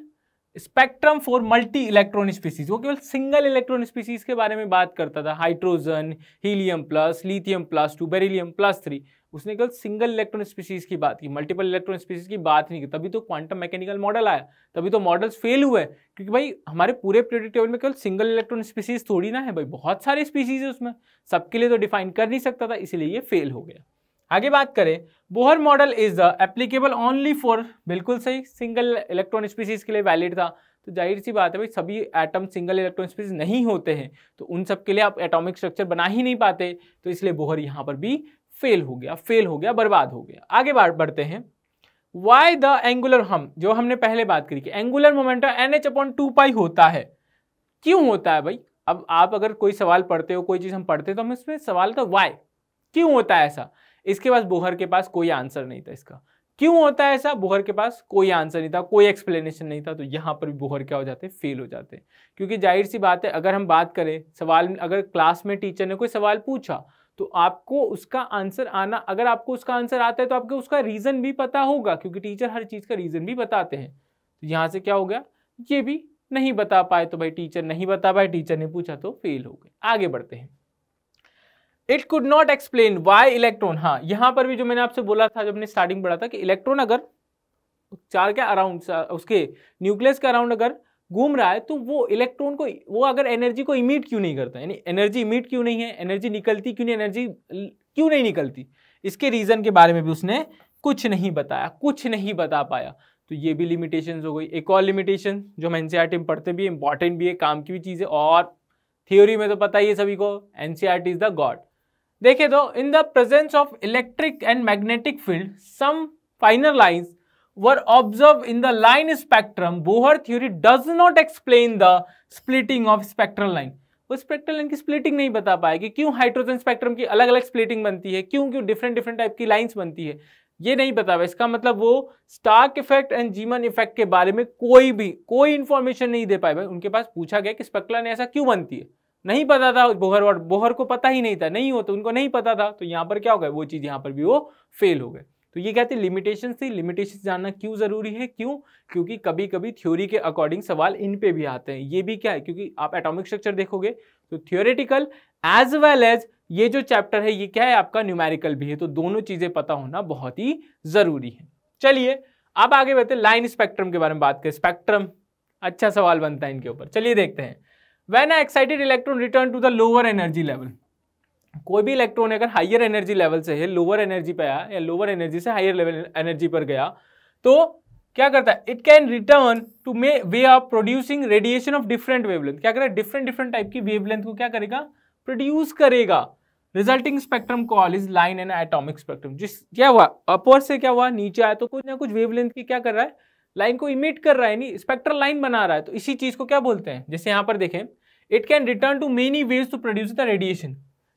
spectrum for multi electron species वो केवल सिंगल इलेक्ट्रॉन स्पीसीज के बारे में बात करता था। Hydrogen helium plus lithium plus two beryllium plus three उसने केवल सिंगल इलेक्ट्रॉन स्पीसीज की बात की मल्टीपल इलेक्ट्रॉन स्पीसीज की बात नहीं की। तभी तो क्वांटम मैकेनिकल मॉडल आया, तभी तो मॉडल्स फेल हुए, क्योंकि भाई हमारे पूरे पीरियडिक टेबल में केवल सिंगल इलेक्ट्रॉन स्पीसीज थोड़ी ना है भाई, बहुत सारे स्पीसीज है उसमें, सबके लिए तो डिफाइन कर नहीं सकता था, इसीलिए ये फेल हो गया। आगे बात करें Bohr model is the applicable only for बिल्कुल सही सिंगल इलेक्ट्रॉन स्पीसीज के लिए वैलिड था। तो ज़ाहिर सी बात है भाई, सभी एटम सिंगल इलेक्ट्रॉन स्पीसीज नहीं होते हैं तो उन सब के लिए आप एटॉमिक स्ट्रक्चर बना ही नहीं पाते तो इसलिए बोहर यहाँ पर भी फेल हो गया, फेल हो गया, बर्बाद हो गया। आगे बढ़ते हैं। वाई द एंगुलर हम जो हमने पहले बात करी कि angular momentum n h upon two pi होता है। क्यों होता है भाई? अब आप अगर कोई सवाल पढ़ते हो, कोई चीज़ हम पढ़ते हो तो हम इसमें सवाल था वाई क्यों होता है ऐसा? इसके पास बोहर के पास कोई आंसर नहीं था इसका। क्यों होता है ऐसा? बोहर के पास कोई आंसर नहीं था, कोई एक्सप्लेनेशन नहीं था तो यहाँ पर भी बोहर क्या हो जाते हैं? फेल हो जाते हैं। क्योंकि ज़ाहिर सी बात है, अगर हम बात करें, सवाल, अगर क्लास में टीचर ने कोई सवाल पूछा तो आपको उसका आंसर आना, अगर आपको उसका आंसर आता है तो आपको उसका रीज़न भी पता होगा, क्योंकि टीचर हर चीज़ का रीज़न भी बताते हैं। तो यहाँ से क्या हो गया? ये भी नहीं बता पाए तो भाई टीचर नहीं बता पाए, टीचर ने पूछा तो फेल हो गए। आगे बढ़ते हैं। It could not explain why electron हाँ यहाँ पर भी जो मैंने आपसे बोला था, जब मैंने स्टार्टिंग पढ़ा था कि इलेक्ट्रॉन अगर, चार के अराउंड उसके न्यूक्लियस के अराउंड अगर घूम रहा है तो वो इलेक्ट्रॉन को, वो अगर एनर्जी को इमिट क्यों नहीं करता यानी एनर्जी इमिट क्यों नहीं है? एनर्जी निकलती क्यों नहीं? एनर्जी क्यों नहीं निकलती? इसके रीजन के बारे में भी उसने कुछ नहीं बताया, कुछ नहीं बता पाया। तो ये भी लिमिटेशन हो गई। एक और लिमिटेशन जो हम एनसीआरटी में पढ़ते भी इंपॉर्टेंट भी है, काम की भी चीज़ है और थियोरी में तो पता ही है सभी को एनसीआरटी इज़ द गॉड देखे तो in the presence of electric and magnetic field some final lines were observe in the line spectrum Bohr theory does not explain the splitting of spectral line वो स्पेक्ट्रल लाइन की splitting नहीं बता पाएगी। क्यों hydrogen spectrum की अलग अलग splitting बनती है? क्यों क्यों डिफरेंट डिफरेंट टाइप की लाइंस बनती है? ये नहीं बता पाया इसका मतलब वो Stark effect and Zeeman effect के बारे में कोई भी, कोई इंफॉर्मेशन नहीं दे पाए भाई उनके पास पूछा गया कि स्पेक्ट्रल लाइन ऐसा क्यों बनती है? नहीं पता था बोहर और बोहर को पता ही नहीं था। नहीं होता उनको नहीं पता था। तो यहाँ पर क्या हो गया? वो चीज़ यहाँ पर भी वो फेल हो गए। तो ये कहते हैं लिमिटेशन थी लिमिटेशन जानना क्यों ज़रूरी है? क्यों? क्योंकि कभी कभी थ्योरी के अकॉर्डिंग सवाल इन पे भी आते हैं। ये भी क्या है? क्योंकि आप एटॉमिक स्ट्रक्चर देखोगे तो थियोरेटिकल एज वेल एज ये जो चैप्टर है, ये क्या है? आपका न्यूमेरिकल भी है। तो दोनों चीज़ें पता होना बहुत ही ज़रूरी है। चलिए, अब आगे बढ़ते लाइन स्पेक्ट्रम के बारे में बात करें। स्पेक्ट्रम अच्छा सवाल बनता है इनके ऊपर। चलिए देखते हैं। When excited electron return to the lower energy level कोई भी इलेक्ट्रॉन अगर हाइयर एनर्जी लेवल से है लोअर एनर्जी पे आया, या लोअर एनर्जी से हायर लेवल एनर्जी पर गया तो क्या करता है? It can return to may way of producing radiation of different wavelength क्या करेगा? डिफरेंट डिफरेंट टाइप की वेवलेंथ को क्या करेगा? प्रोड्यूस करेगा। Resulting spectrum call is line and atomic spectrum जिस, क्या हुआ? अपर से क्या हुआ? नीचे आया तो कुछ ना कुछ वेवलेंथ की क्या कर रहा है? लाइन को इमिट कर रहा है नहीं स्पेक्ट्रल लाइन बना रहा है। तो इसी चीज़ को क्या बोलते हैं? जैसे यहाँ पर देखें it can return to many ways to produce the radiation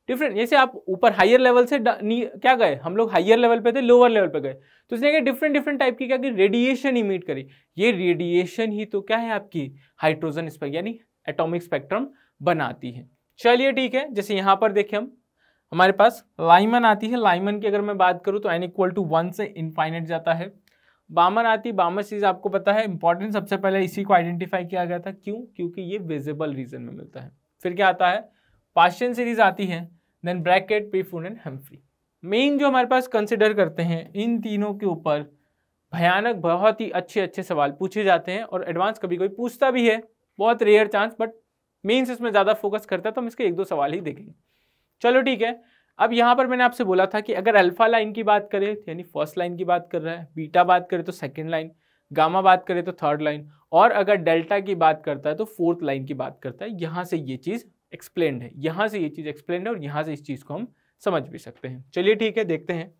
different जैसे आप ऊपर हायर लेवल से क्या गए? हम लोग हायर लेवल पे थे लोअर लेवल पे गए। तो उसने क्या डिफरेंट डिफरेंट टाइप की क्या कि? रेडिएशन इमिट करी। ये रेडिएशन ही तो क्या है आपकी? हाइड्रोजन स्पेक्ट यानी एटॉमिक स्पेक्ट्रम बनाती है। चलिए ठीक है, जैसे यहाँ पर देखें हम। हमारे पास लाइमन आती है। लाइमन की अगर मैं बात करूँ तो एन इक्वल टू वन से इनफाइनेट जाता है। बामर आती है बामर चीज़ आपको पता है इंपॉर्टेंट सबसे पहले इसी को आइडेंटिफाई किया गया था। क्यों? क्योंकि ये विजिबल रीजन में मिलता है। फिर क्या आता है? पाशियन सीरीज़ आती है। Then Brackett Pfund and Humphrey main जो हमारे पास कंसिडर करते हैं, इन तीनों के ऊपर भयानक, बहुत ही अच्छे अच्छे सवाल पूछे जाते हैं और एडवांस कभी कोई पूछता भी है। बहुत रेयर चांस बट मेन्स इसमें ज़्यादा फोकस करता है तो हम इसके एक दो सवाल ही देखेंगे। चलो ठीक है, अब यहाँ पर मैंने आपसे बोला था कि अगर अल्फ़ा लाइन की बात करें, यानी फ़र्स्ट लाइन की बात कर रहा है बीटा बात करें तो सेकेंड लाइन गामा बात करें तो थर्ड लाइन और अगर डेल्टा की बात करता है तो फोर्थ लाइन की बात करता है, यहाँ से ये चीज़ एक्सप्लेन है। यहाँ से ये चीज़ एक्सप्लेन है और यहाँ से इस चीज़ को हम समझ भी सकते हैं। चलिए ठीक है, देखते हैं।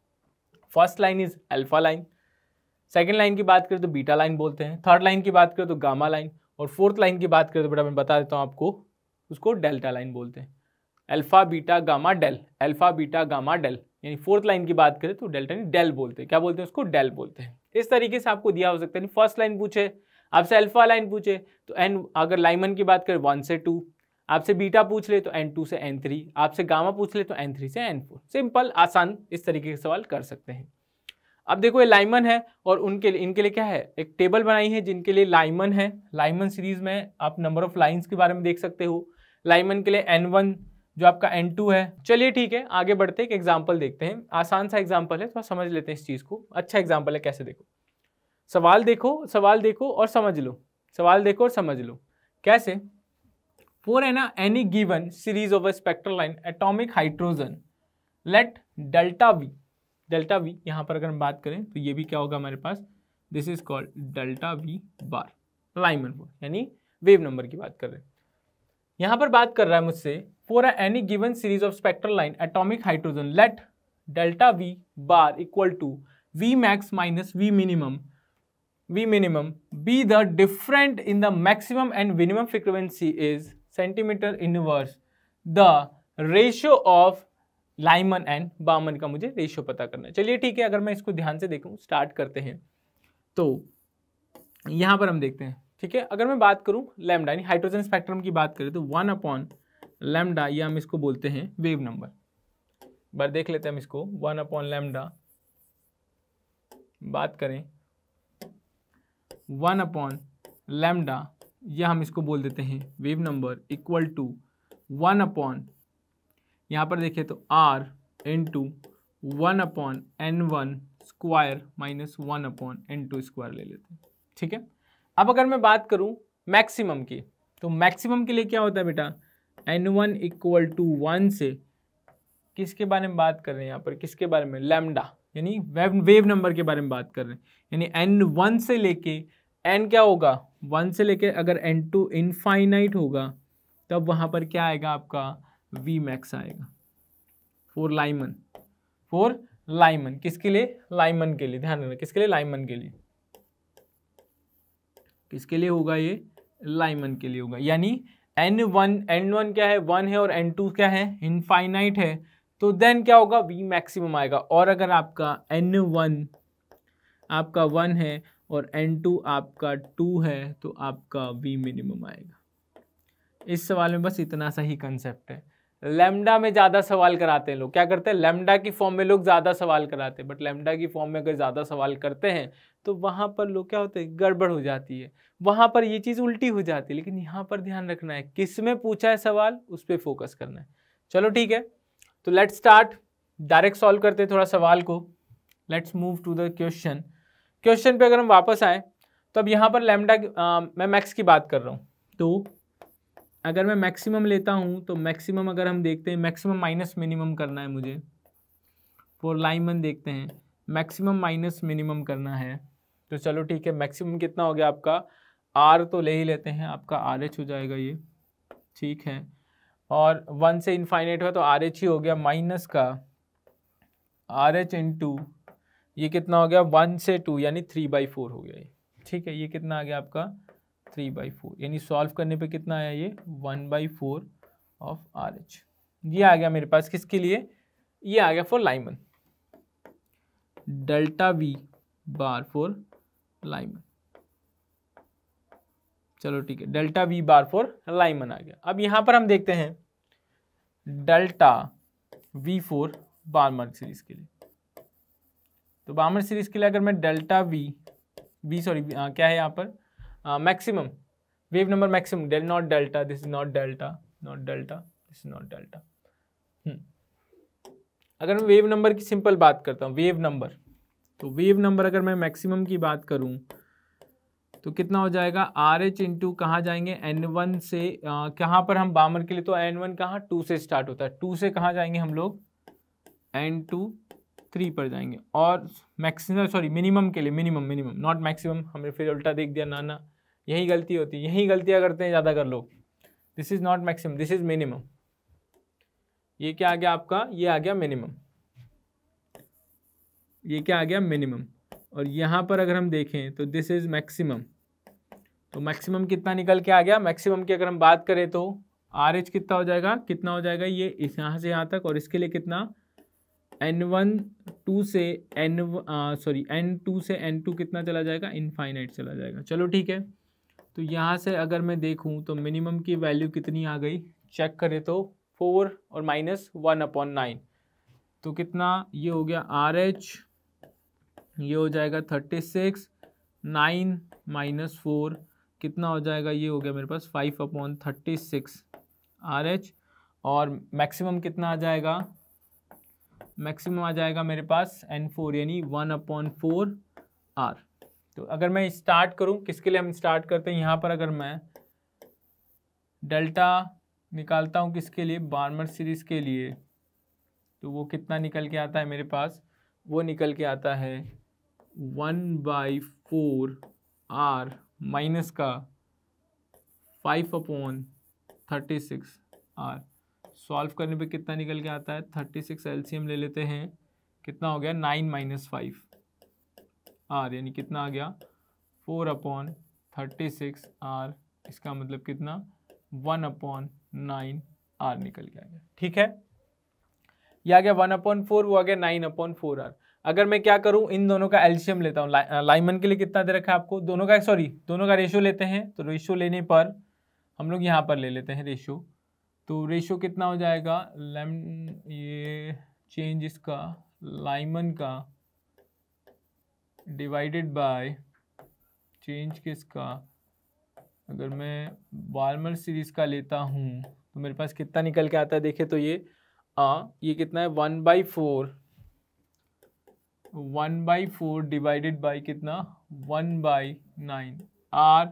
First line is alpha line second line की बात करें तो बीटा लाइन बोलते हैं। थर्ड लाइन की बात करें तो गामा लाइन और फोर्थ लाइन की बात करें तो बेटा मैं बता देता हूँ आपको, उसको डेल्टा लाइन बोलते हैं। Alpha beta gamma del alpha beta gamma del यानी फोर्थ लाइन की बात करें तो डेल्टा यानी डेल बोलते हैं। क्या बोलते हैं उसको? डेल बोलते हैं। इस तरीके से आपको दिया हो सकता है। फ़र्स्ट लाइन पूछे, आपसे अल्फ़ा लाइन पूछे तो एन अगर लाइमन की बात करें वन से टू आपसे बीटा पूछ ले तो एन टू से एन थ्री आपसे गामा पूछ ले तो एन थ्री से एन फोर सिंपल आसान इस तरीके के सवाल कर सकते हैं। अब देखो, ये लाइमन है और उनके लिए, इनके लिए क्या है? एक टेबल बनाई है जिनके लिए लाइमन है। लाइमन सीरीज़ में आप नंबर ऑफ़ लाइन्स के बारे में देख सकते हो। लाइमन के लिए एन वन जो आपका एन टू है। चलिए ठीक है, आगे बढ़ते, एक एग्ज़ाम्पल देखते हैं। आसान सा एग्ज़ाम्पल है, थोड़ा तो समझ लेते हैं इस चीज़ को। अच्छा एग्ज़ाम्पल है, कैसे देखो? सवाल देखो सवाल देखो और समझ लो। सवाल देखो और समझ लो। कैसे? फोर है ना any given series of a spectral line atomic hydrogen let delta v delta v यहाँ पर अगर हम बात करें तो ये भी क्या होगा हमारे पास? This is called delta v bar Lyman for यानी वेव नंबर की बात कर रहे हैं। यहाँ पर बात कर रहा है मुझसे for a any given series of spectral line atomic hydrogen let delta v bar equal to v max minus v minimum v minimum be the different in the maximum and minimum frequency is centimeter inverse the ratio of Lyman and Balmer का मुझे ratio पता करना है। चलिए ठीक है, अगर मैं इसको ध्यान से देखूँ स्टार्ट करते हैं। तो यहाँ पर हम देखते हैं, ठीक है? अगर मैं बात करूँ लैमडा यानी हाइड्रोजन स्पेक्ट्रम की बात करें तो वन अपॉन लैमडा ये हम इसको बोलते हैं वेव नंबर बार देख लेते हैं हम इसको वन अपॉन लैमडा बात करें वन अपॉन लैमडा या हम इसको बोल देते हैं wave number equal to one upon यहाँ पर देखें तो r into one upon n one square minus one upon n two square ले लेते हैं। ठीक है? अब अगर मैं बात करूँ मैक्सिमम की तो मैक्सिमम के लिए क्या होता है बेटा? N one equal to one से किसके बारे में बात कर रहे हैं यहाँ पर? किसके बारे में? लैमडा यानी वेव वेव नंबर के बारे में बात कर रहे हैं। यानी एन वन से लेके एन क्या होगा? वन से लेके अगर एन टू इनफाइनाइट होगा, तब वहाँ पर क्या आएगा आपका? वी मैक्स आएगा। फोर लाइमन फोर लाइमन किसके लिए? लाइमन के लिए। ध्यान रखना किसके लिए? लाइमन के लिए। किसके लिए होगा ये? लाइमन के लिए होगा। यानी एन वन एन वन क्या है? वन है और एन टू क्या है? इनफाइनाइट है। तो देन क्या होगा? वी मैक्सिमम आएगा। और अगर आपका एन वन आपका वन है और एन टू आपका टू है तो आपका वी मिनिमम आएगा। इस सवाल में बस इतना सा ही कंसेप्ट है। लेमडा में ज़्यादा सवाल कराते हैं लोग। क्या करते हैं? लेमडा की फॉर्म में लोग ज़्यादा सवाल कराते हैं। बट लेमडा की फॉर्म में अगर ज़्यादा सवाल करते हैं तो वहाँ पर लोग क्या होते हैं? गड़बड़ हो जाती है। वहाँ पर ये चीज़ उल्टी हो जाती है। लेकिन यहाँ पर ध्यान रखना है, किसमें पूछा है सवाल, उस पर फोकस करना है। चलो ठीक है। तो लेट्स स्टार्ट डायरेक्ट सॉल्व करते हैं थोड़ा सवाल को। Let's move to the question question पे अगर हम वापस आए तो अब यहाँ पर लेमडा मैं मैक्स की बात कर रहा हूँ। तो अगर मैं मैक्सिमम लेता हूँ तो मैक्सिमम अगर हम देखते हैं मैक्सिमम माइनस मिनिमम करना है मुझे। फॉर लाइमन देखते हैं। मैक्सिमम माइनस मिनिमम करना है। तो चलो ठीक है मैक्सिमम कितना हो गया आपका? आर तो ले ही लेते हैं, आपका आर एच हो जाएगा ये। ठीक है। और वन से इनफाइनेट हुआ तो आर एच ही हो गया माइनस का। आर एच इंटू ये कितना हो गया? वन से टू, यानी थ्री बाई फोर हो गया ये। ठीक है, ये कितना आ गया आपका? थ्री बाई फोर यानी सॉल्व करने पे कितना आया ये? One by four of r h ये आ गया मेरे पास किसके लिए? ये आ गया for Lyman delta V bar for Lyman चलो ठीक है delta V bar for Lyman आ गया। अब यहाँ पर हम देखते हैं। Delta V for Balmer series के लिए। तो बार्मर सीरीज़ के लिए अगर मैं डेल्टा वी वी सॉरी क्या है यहाँ पर? Maximum wave number maximum del not delta this is not delta not delta this is not delta अगर मैं वेव नंबर की सिंपल बात करता हूँ वेव नंबर तो वेव नंबर अगर मैं मैक्सिमम की बात करूँ तो कितना हो जाएगा? आर एच इंटू कहाँ जाएँगे? एन वन से कहाँ पर हम बामर के लिए तो एन वन कहाँ? टू से स्टार्ट होता है। टू से कहाँ जाएँगे हम लोग? एन टू थ्री पर जाएँगे। और मैक्सिमम सॉरी मिनिमम के लिए मिनिमम मिनिमम नॉट मैक्सिमम हमने फिर उल्टा देख दिया, ना ना। यही गलती होती है यही गलतियाँ करते हैं, ज़्यादा कर लोग this is not maximum this is minimum ये क्या आ गया आपका? ये आ गया मिनिमम ये क्या आ गया? मिनिमम और यहाँ पर अगर हम देखें तो दिस इज़ मैक्सिमम तो मैक्सिमम कितना निकल के आ गया? मैक्सिमम की अगर हम बात करें तो आर एच कितना हो जाएगा? कितना हो जाएगा? ये इस, यहाँ से यहाँ तक, और इसके लिए कितना? एन वन टू से एन सॉरी एन टू से एन टू कितना चला जाएगा? इनफाइनाइट चला जाएगा। चलो ठीक है। तो यहाँ से अगर मैं देखूँ तो मिनिमम की वैल्यू कितनी आ गई? चेक करें तो फोर और माइनस वन अपॉन नाइन तो कितना? ये हो गया आर एच ये हो जाएगा thirty six nine minus four कितना हो जाएगा? ये हो गया मेरे पास five upon thirty six R H और मैक्सिमम कितना आ जाएगा? मैक्सिमम आ जाएगा मेरे पास एन फोर, यानी वन अपॉन फोर आर। तो अगर मैं स्टार्ट करूँ, किसके लिए हम स्टार्ट करते हैं? यहाँ पर अगर मैं डेल्टा निकालता हूँ किसके लिए? बार्मर सीरीज़ के लिए। तो वो कितना निकल के आता है मेरे पास? वो निकल के आता है one by four R minus का five upon thirty six R. Solve करने पे कितना निकल के आता है? थर्टी सिक्स एलसीएम ले लेते हैं। कितना हो गया? Nine minus five. आर यानी कितना आ गया? Four upon thirty six R इसका मतलब कितना? वन अपॉन नाइन आर निकल के आ गया। ठीक है? ये आ गया वन अपॉन फोर वो आ गया नाइन अपॉन फोर आर। अगर मैं क्या करूँ? इन दोनों का एल्शियम लेता हूँ। ला, लाइमन के लिए कितना दे रखा है आपको? दोनों का सॉरी दोनों का रेशियो लेते हैं। तो रेशियो लेने पर हम लोग यहाँ पर ले लेते हैं रेशियो तो रेशियो कितना हो जाएगा? लेम ये चेंज इसका लाइमन का डिवाइडेड बाय चेंज किसका? अगर मैं बार्मर सीरीज़ का लेता हूँ तो मेरे पास कितना निकल के आता है? देखे तो ये आ, ये कितना है? One by four one by four divided by कितना? One by nine R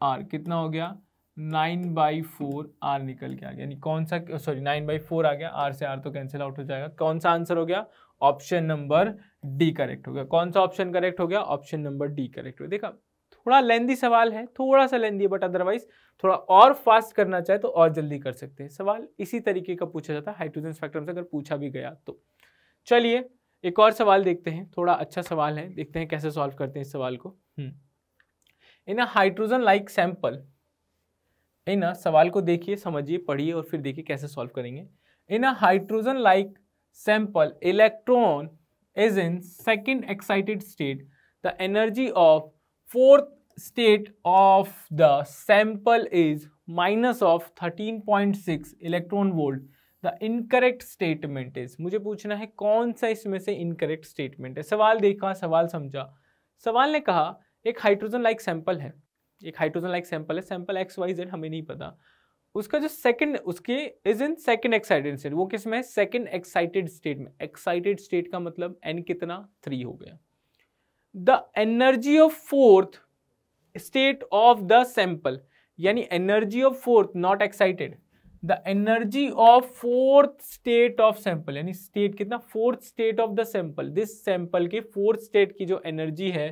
R कितना हो गया? नाइन बाई फोर आर निकल के आ गया। यानी कौन सा सॉरी नाइन बाई फोर आ गया, आर से आर तो कैंसिल आउट हो जाएगा। कौन सा आंसर हो गया? ऑप्शन नंबर डी करेक्ट हो गया। कौन सा ऑप्शन करेक्ट हो गया? ऑप्शन नंबर डी करेक्ट हो देखा, थोड़ा लेंदी सवाल है, थोड़ा सा लेंदी बट अदरवाइज़ थोड़ा और फास्ट करना चाहे तो और जल्दी कर सकते हैं। सवाल इसी तरीके का पूछा जाता है हाइड्रोजन स्पेक्ट्रम से अगर पूछा भी गया तो। चलिए, एक और सवाल देखते हैं। थोड़ा अच्छा सवाल है, देखते हैं कैसे सॉल्व करते हैं इस सवाल को। In a hydrogen like sample इन सवाल को देखिए, समझिए, पढ़िए और फिर देखिए कैसे सॉल्व करेंगे। In a hydrogen like sample electron is in second excited state the energy of fourth state of the sample is minus of 13.6 electron volt the incorrect statement is मुझे पूछना है कौन सा इसमें से इनकरेक्ट स्टेटमेंट है? सवाल देखा, सवाल समझा। सवाल ने कहा, एक हाइड्रोजन लाइक सैंपल है। एक हाइड्रोजन लाइक सैंपल है सैंपल एक्स वाई जेड हमें नहीं पता। उसका जो सेकंड उसके is in second excited state वो किसमें है? सेकंड एक्साइटेड स्टेट में। एक्साइटेड स्टेट का मतलब एन कितना? थ्री हो गया। The energy of fourth state of the sample यानी energy of fourth not excited the energy of fourth state of sample यानी स्टेट कितना? Fourth state of the sample this sample के fourth state की जो energy है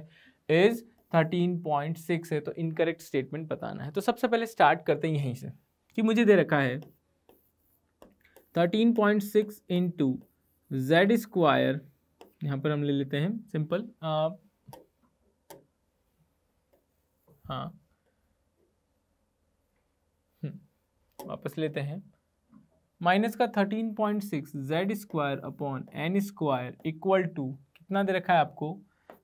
is 13.6 है तो incorrect statement बताना है। तो सबसे पहले स्टार्ट करते हैं यहीं से, कि मुझे दे रखा है 13.6 point six into Z square यहाँ पर हम ले लेते हैं सिंपल हाँ वापस लेते हैं। माइनस का thirteen point six Z square upon N square equal to कितना दे रखा है आपको?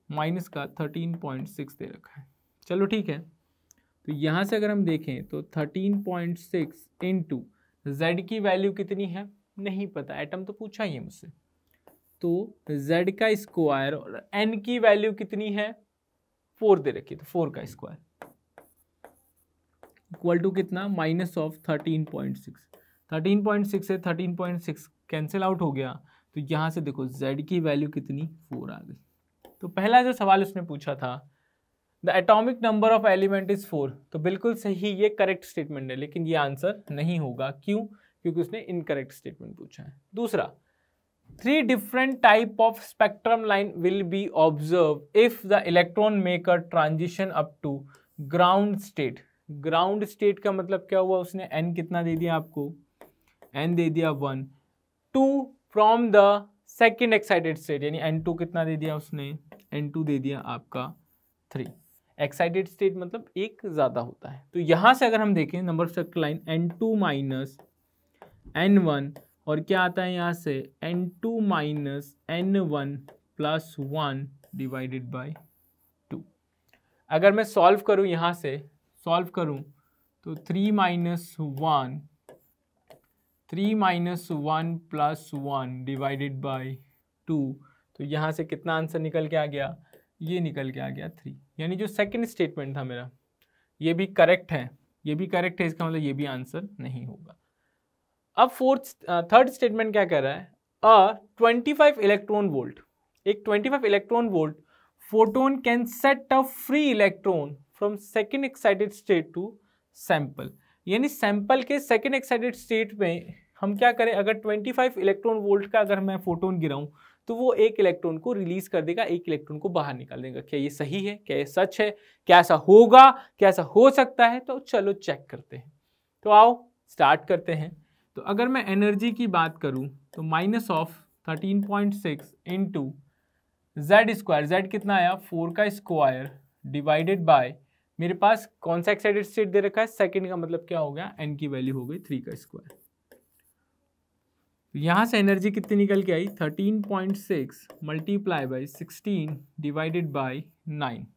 माइनस का थर्टीन पॉइंट सिक्स दे रखा है। चलो ठीक है तो यहाँ से अगर हम देखें तो thirteen point six into Z की वैल्यू कितनी है? नहीं पता, एटम तो पूछा ही है मुझसे। तो z का स्क्वायर और n की वैल्यू कितनी है? फोर दे रखी तो फोर का स्क्वायर। इक्वल टू कितना? Minus of thirteen point six. Thirteen point six से thirteen point six cancel out हो गया। तो यहाँ से देखो z की वैल्यू कितनी? फोर आ गई। तो पहला जो सवाल उसने पूछा था the atomic number of element is four तो बिल्कुल सही ये करेक्ट स्टेटमेंट है, लेकिन ये आंसर नहीं होगा। क्यों? क्योंकि उसने इनकरेक्ट स्टेटमेंट पूछा है। दूसरा different type of spectrum line will be observed if the electron make a transition up to ground state. Ground state का मतलब क्या हुआ? उसने n कितना दे दिया आपको? n दे दिया one two from the second excited state यानी n2 कितना दे दिया उसने? N2 दे दिया आपका थ्री एक्साइटेड स्टेट मतलब एक ज़्यादा होता है। तो यहाँ से अगर हम देखें number of spectral line N two minus N one और क्या आता है यहाँ से? N two minus N one plus one divided by two अगर मैं सॉल्व करूँ यहाँ से सॉल्व करूँ तो three minus one three minus one plus one divided by two तो यहाँ से कितना आंसर निकल के आ गया? ये निकल के आ गया थ्री यानी जो सेकंड स्टेटमेंट था मेरा, ये भी करेक्ट है। ये भी करेक्ट है, इसका मतलब ये भी आंसर नहीं होगा। अब फोर्थ थर्ड स्टेटमेंट क्या कह रहा है? अ 25 इलेक्ट्रॉन वोल्ट एक 25 electron volt photon can set a free electron from second excited state to sample यानी सैंपल के सेकेंड एक्साइटेड स्टेट में हम क्या करें? अगर 25 इलेक्ट्रॉन वोल्ट का अगर मैं फोटोन गिराऊं तो वो एक इलेक्ट्रॉन को रिलीज़ कर देगा, एक इलेक्ट्रॉन को बाहर निकाल देगा। क्या ये सही है? क्या ये सच है? क्या ऐसा होगा? क्या ऐसा हो सकता है? तो चलो चेक करते हैं। तो आओ स्टार्ट करते हैं। तो अगर मैं एनर्जी की बात करूँ तो minus of thirteen point six into Z square Z कितना आया? फोर का स्क्वायर डिवाइडेड बाय मेरे पास कौन सा एक्साइडेड स्टेट दे रखा है? सेकंड का मतलब क्या हो गया? एन की वैल्यू हो गई थ्री का स्क्वायर तो यहाँ से एनर्जी कितनी निकल के आई? Thirteen point six multiply by sixteen divided by nine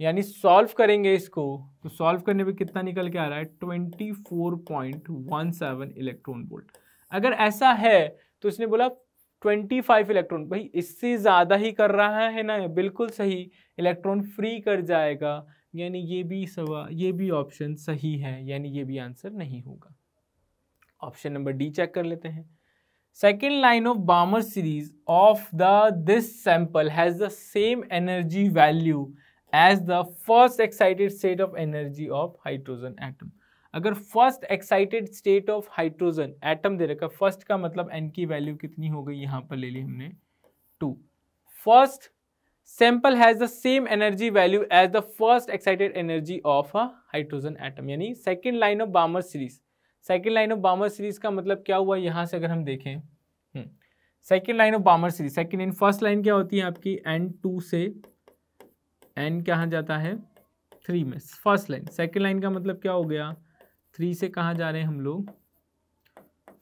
यानी सॉल्व करेंगे इसको तो सॉल्व करने पे कितना निकल के आ रहा है? Twenty four point one seven electron volt अगर ऐसा है तो इसने बोला ट्वेंटी फाइव इलेक्ट्रॉन भाई, इससे ज़्यादा ही कर रहा है ना? बिल्कुल सही. इलेक्ट्रॉन फ्री कर जाएगा. यानी ये भी सवा, ये भी ऑप्शन सही है. यानी ये भी आंसर नहीं होगा. ऑप्शन नंबर डी चेक कर लेते हैं. Second line of Balmer series of the this sample has the same energy value as the first excited state of energy of hydrogen atom अगर first excited state of hydrogen atom दे रखा first का मतलब N की value कितनी हो गई? यहाँ पर ले ली हमने two first sample has the same energy value as the first excited energy of a hydrogen atom यानी second line of Balmer series second line of Balmer series का मतलब क्या हुआ? यहाँ से अगर हम देखें second line of Balmer series second line first line क्या होती है आपकी? एन टू से एन कहाँ जाता है? थ्री में फ़र्स्ट लाइन सेकेंड लाइन का मतलब क्या हो गया? थ्री से कहाँ जा रहे हैं हम लोग?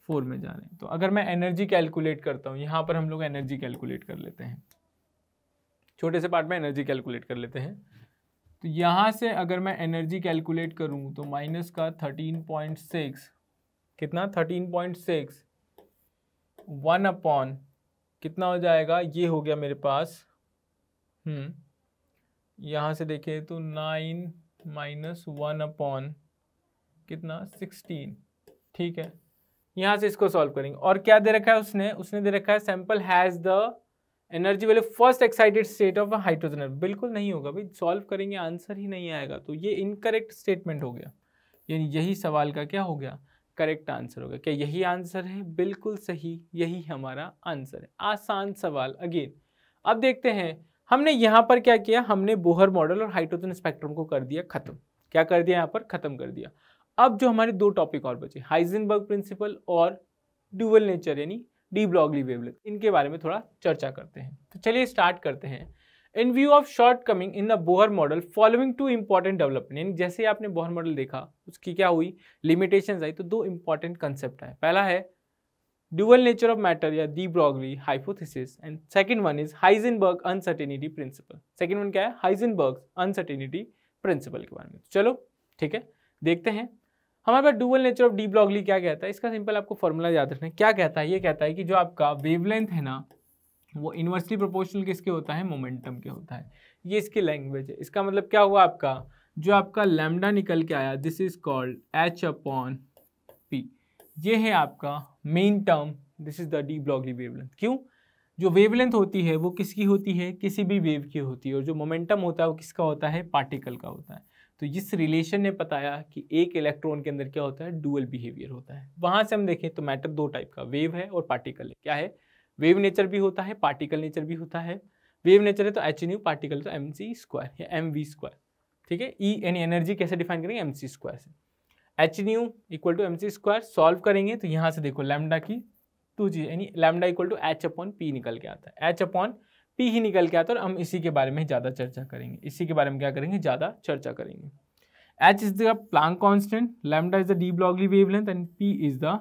फोर में जा रहे हैं। तो अगर मैं एनर्जी कैलकुलेट करता हूँ, यहाँ पर हम लोग एनर्जी कैलकुलेट कर लेते हैं। छोटे से पार्ट में एनर्जी कैलकुलेट कर लेते हैं। तो यहाँ से अगर मैं एनर्जी कैलकुलेट करूँ तो माइनस का थर्टीन पॉइंट सिक्स कितना? Thirteen point six one upon कितना हो जाएगा? ये हो गया मेरे पास हम्म यहाँ से देखें तो नाइन माइनस वन अपॉन कितना? सिक्सटीन ठीक है, यहाँ से इसको सॉल्व करेंगे। और क्या दे रखा है उसने? उसने दे रखा है सैंपल हैज़ द एनर्जी वाले first excited state of hydrogen बिल्कुल नहीं होगा भाई सॉल्व करेंगे आंसर ही नहीं आएगा। तो ये इनकरेक्ट स्टेटमेंट हो गया। यानी यही सवाल का क्या हो गया? करेक्ट आंसर होगा। क्या यही आंसर है? बिल्कुल सही, यही हमारा आंसर है। आसान सवाल, अगेन। अब देखते हैं, हमने यहाँ पर क्या किया? हमने बोहर मॉडल और हाइड्रोजन स्पेक्ट्रम को कर दिया खत्म। क्या कर दिया यहाँ पर? खत्म कर दिया। अब जो हमारे दो टॉपिक और बचे हाइजेनबर्ग प्रिंसिपल और ड्यूअल नेचर यानी डी ब्लॉगली वेवलेंथ इनके बारे में थोड़ा चर्चा करते हैं। तो चलिए स्टार्ट करते हैं। In view of shortcoming in the Bohr model following two important development यानी जैसे आपने बोहर मॉडल देखा, उसकी क्या हुई? लिमिटेशन आई तो दो इंपॉर्टेंट कंसेप्ट आए। पहला है ड्यूअल नेचर ऑफ़ मैटर या de Broglie hypothesis and second one is Heisenberg uncertainty principle second one क्या है? हाइजनबर्ग अनसर्टेनिटी प्रिंसिपल के बारे में। चलो, ठीक है, देखते हैं। हमारे पास dual nature of de Broglie क्या कहता है? इसका सिंपल आपको फॉर्मूला याद रखना है। क्या कहता है? ये कहता है कि जो आपका वेवलेंथ है ना वो इन्वर्सली प्रोपोर्शनल किसके होता है? मोमेंटम के होता है। ये इसकी लैंग्वेज है। इसका मतलब क्या हुआ आपका? जो आपका लैमडा निकल के आया this is called H upon P ये है आपका main term this is the de Broglie wavelength क्यों? जो वेवलेंथ होती है, वो किसकी होती है? किसी भी वेव की होती है। और जो मोमेंटम होता है, वो किसका होता है? पार्टिकल का होता है। तो इस रिलेशन ने बताया कि एक इलेक्ट्रॉन के अंदर क्या होता है? डुअल बिहेवियर होता है। वहाँ से हम देखें तो मैटर दो टाइप का वेव है और पार्टिकल है। क्या है? वेव नेचर भी होता है, पार्टिकल नेचर भी होता है। वेव नेचर है तो एच न्यू पार्टिकल तो एम सी स्क्वायर या एम वी स्क्वायर ठीक है? ई यानी एनर्जी कैसे डिफाइन करेंगे? एम सी स्क्वायर से। H nu equal to M C square solve करेंगे तो यहाँ से देखो लैमडा की टू जी यानी lambda equal to H upon P निकल के आता है। एच अपॉन पी ही निकल के आता है और हम इसी के बारे में ज़्यादा चर्चा करेंगे। इसी के बारे में क्या करेंगे? ज़्यादा चर्चा करेंगे। H is the Planck constant lambda is the de Broglie wavelength and P is the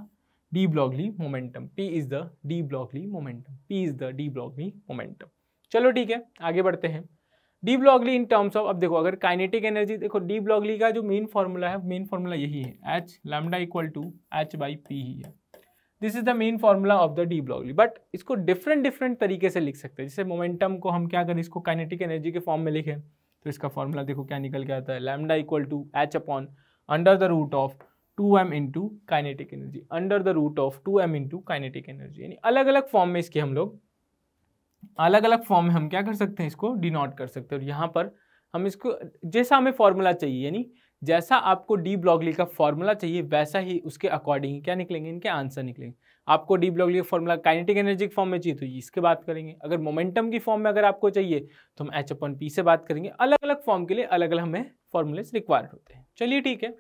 de Broglie momentum P is the de Broglie momentum P is the de Broglie momentum चलो ठीक है, आगे बढ़ते हैं। De Broglie in terms of अब देखो, अगर kinetic energy देखो डी ब्लॉगली का जो मेन फॉर्मूला है मेन फॉर्मूला यही है। H lambda equal to H by P ही है। This is the main formula of the de Broglie but इसको डिफरेंट डिफरेंट तरीके से लिख सकते हैं। जैसे मोमेंटम को हम क्या करें, इसको काइनेटिक एनर्जी के फॉर्म में लिखें। तो इसका फॉर्मूला देखो क्या निकल के आता है। Lambda equal to H upon under the root of two M into kinetic energy under the root of two M into kinetic energy यानी अलग अलग फॉर्म में इसके हम लोग अलग अलग फॉर्म में हम क्या कर सकते हैं इसको डिनोट कर सकते हैं। और यहाँ पर हम इसको, जैसा हमें फॉर्मूला चाहिए, यानी जैसा आपको डी ब्लॉगली का फॉर्मूला चाहिए, वैसा ही उसके अकॉर्डिंग क्या निकलेंगे? इनके आंसर निकलेंगे। आपको डी ब्लॉगली का फॉर्मूला काइनेटिक एनर्जी के फॉर्म में चाहिए तो इसके बात करेंगे। अगर मोमेंटम की फॉर्म में अगर आपको चाहिए तो हम एच अपन पी से बात करेंगे। अलग अलग फॉर्म के लिए अलग अलग हमें फॉर्मूले रिक्वायर्ड होते हैं। चलिए ठीक है।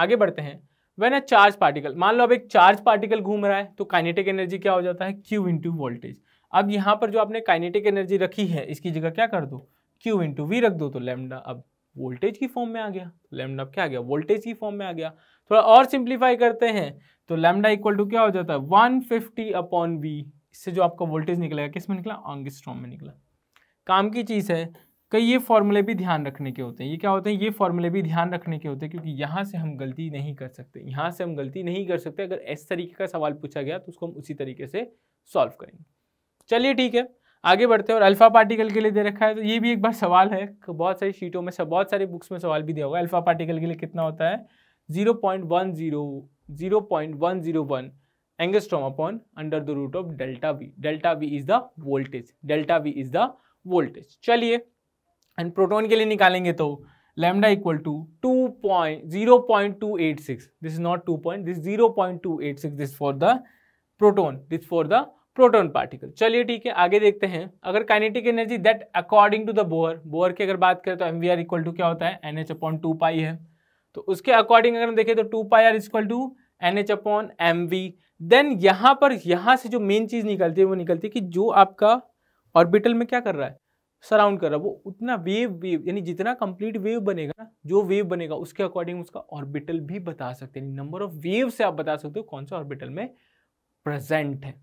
आगे बढ़ते हैं। वेन अ चार्ज पार्टिकल मान लो अब एक चार्ज पार्टिकल घूम रहा है तो काइनेटिक एनर्जी क्या हो जाता है? क्यू इंटू वोल्टेज अब यहाँ पर जो आपने काइनेटिक एनर्जी रखी है, इसकी जगह क्या कर दो? क्यू इंटू वी रख दो तो लेमडा अब वोल्टेज की फॉर्म में आ गया। लेमडा अब क्या आ गया? वोल्टेज की फॉर्म में आ गया। थोड़ा और सिंप्लीफाई करते हैं तो लेमडा इक्वल टू क्या हो जाता है? वन फिफ्टी अपॉन वी इससे जो आपका वोल्टेज निकलेगा, किसमें निकला? ऑंगस्ट्रॉम में निकला। काम की चीज़ है कई ये फॉर्मूले भी ध्यान रखने के होते हैं। ये क्या होते हैं? ये फॉर्मूले भी ध्यान रखने के होते हैं क्योंकि यहाँ से हम गलती नहीं कर सकते। यहाँ से हम गलती नहीं कर सकते। अगर इस तरीके का सवाल पूछा गया तो उसको हम उसी तरीके से सॉल्व करेंगे। चलिए ठीक है, आगे बढ़ते हैं और अल्फ़ा पार्टिकल के लिए दे रखा है। तो ये भी एक बार सवाल है। बहुत सारी शीटों में बहुत सारी बुक्स में सवाल भी दिया होगा। अल्फ़ा पार्टिकल के लिए कितना होता है? Zero point one zero zero point one zero one angstrom upon under the root of delta V delta V is the voltage delta V is the voltage चलिए एंड प्रोटोन के लिए निकालेंगे तो lambda equal to two point zero point two eight six this is not two point this zero point two eight six this for the proton this for the proton particle चलिए ठीक है, आगे देखते हैं। अगर kinetic energy that according to the Bohr Bohr की अगर बात करें तो M V R equal to क्या होता है? N H upon two pi है। तो उसके अकॉर्डिंग अगर हम देखें तो two pi R equal to N H upon M V then यहाँ पर, यहाँ से जो मेन चीज़ निकलती है, वो निकलती है कि जो आपका ऑर्बिटल में क्या कर रहा है? सराउंड कर रहा है। वो उतना वेव वेव यानी जितना कंप्लीट वेव बनेगा ना, जो वेव बनेगा, उसके अकॉर्डिंग उसका ऑर्बिटल भी बता सकते हैं। नंबर ऑफ़ वेव से आप बता सकते हो कौन सा ऑर्बिटल में प्रेजेंट है।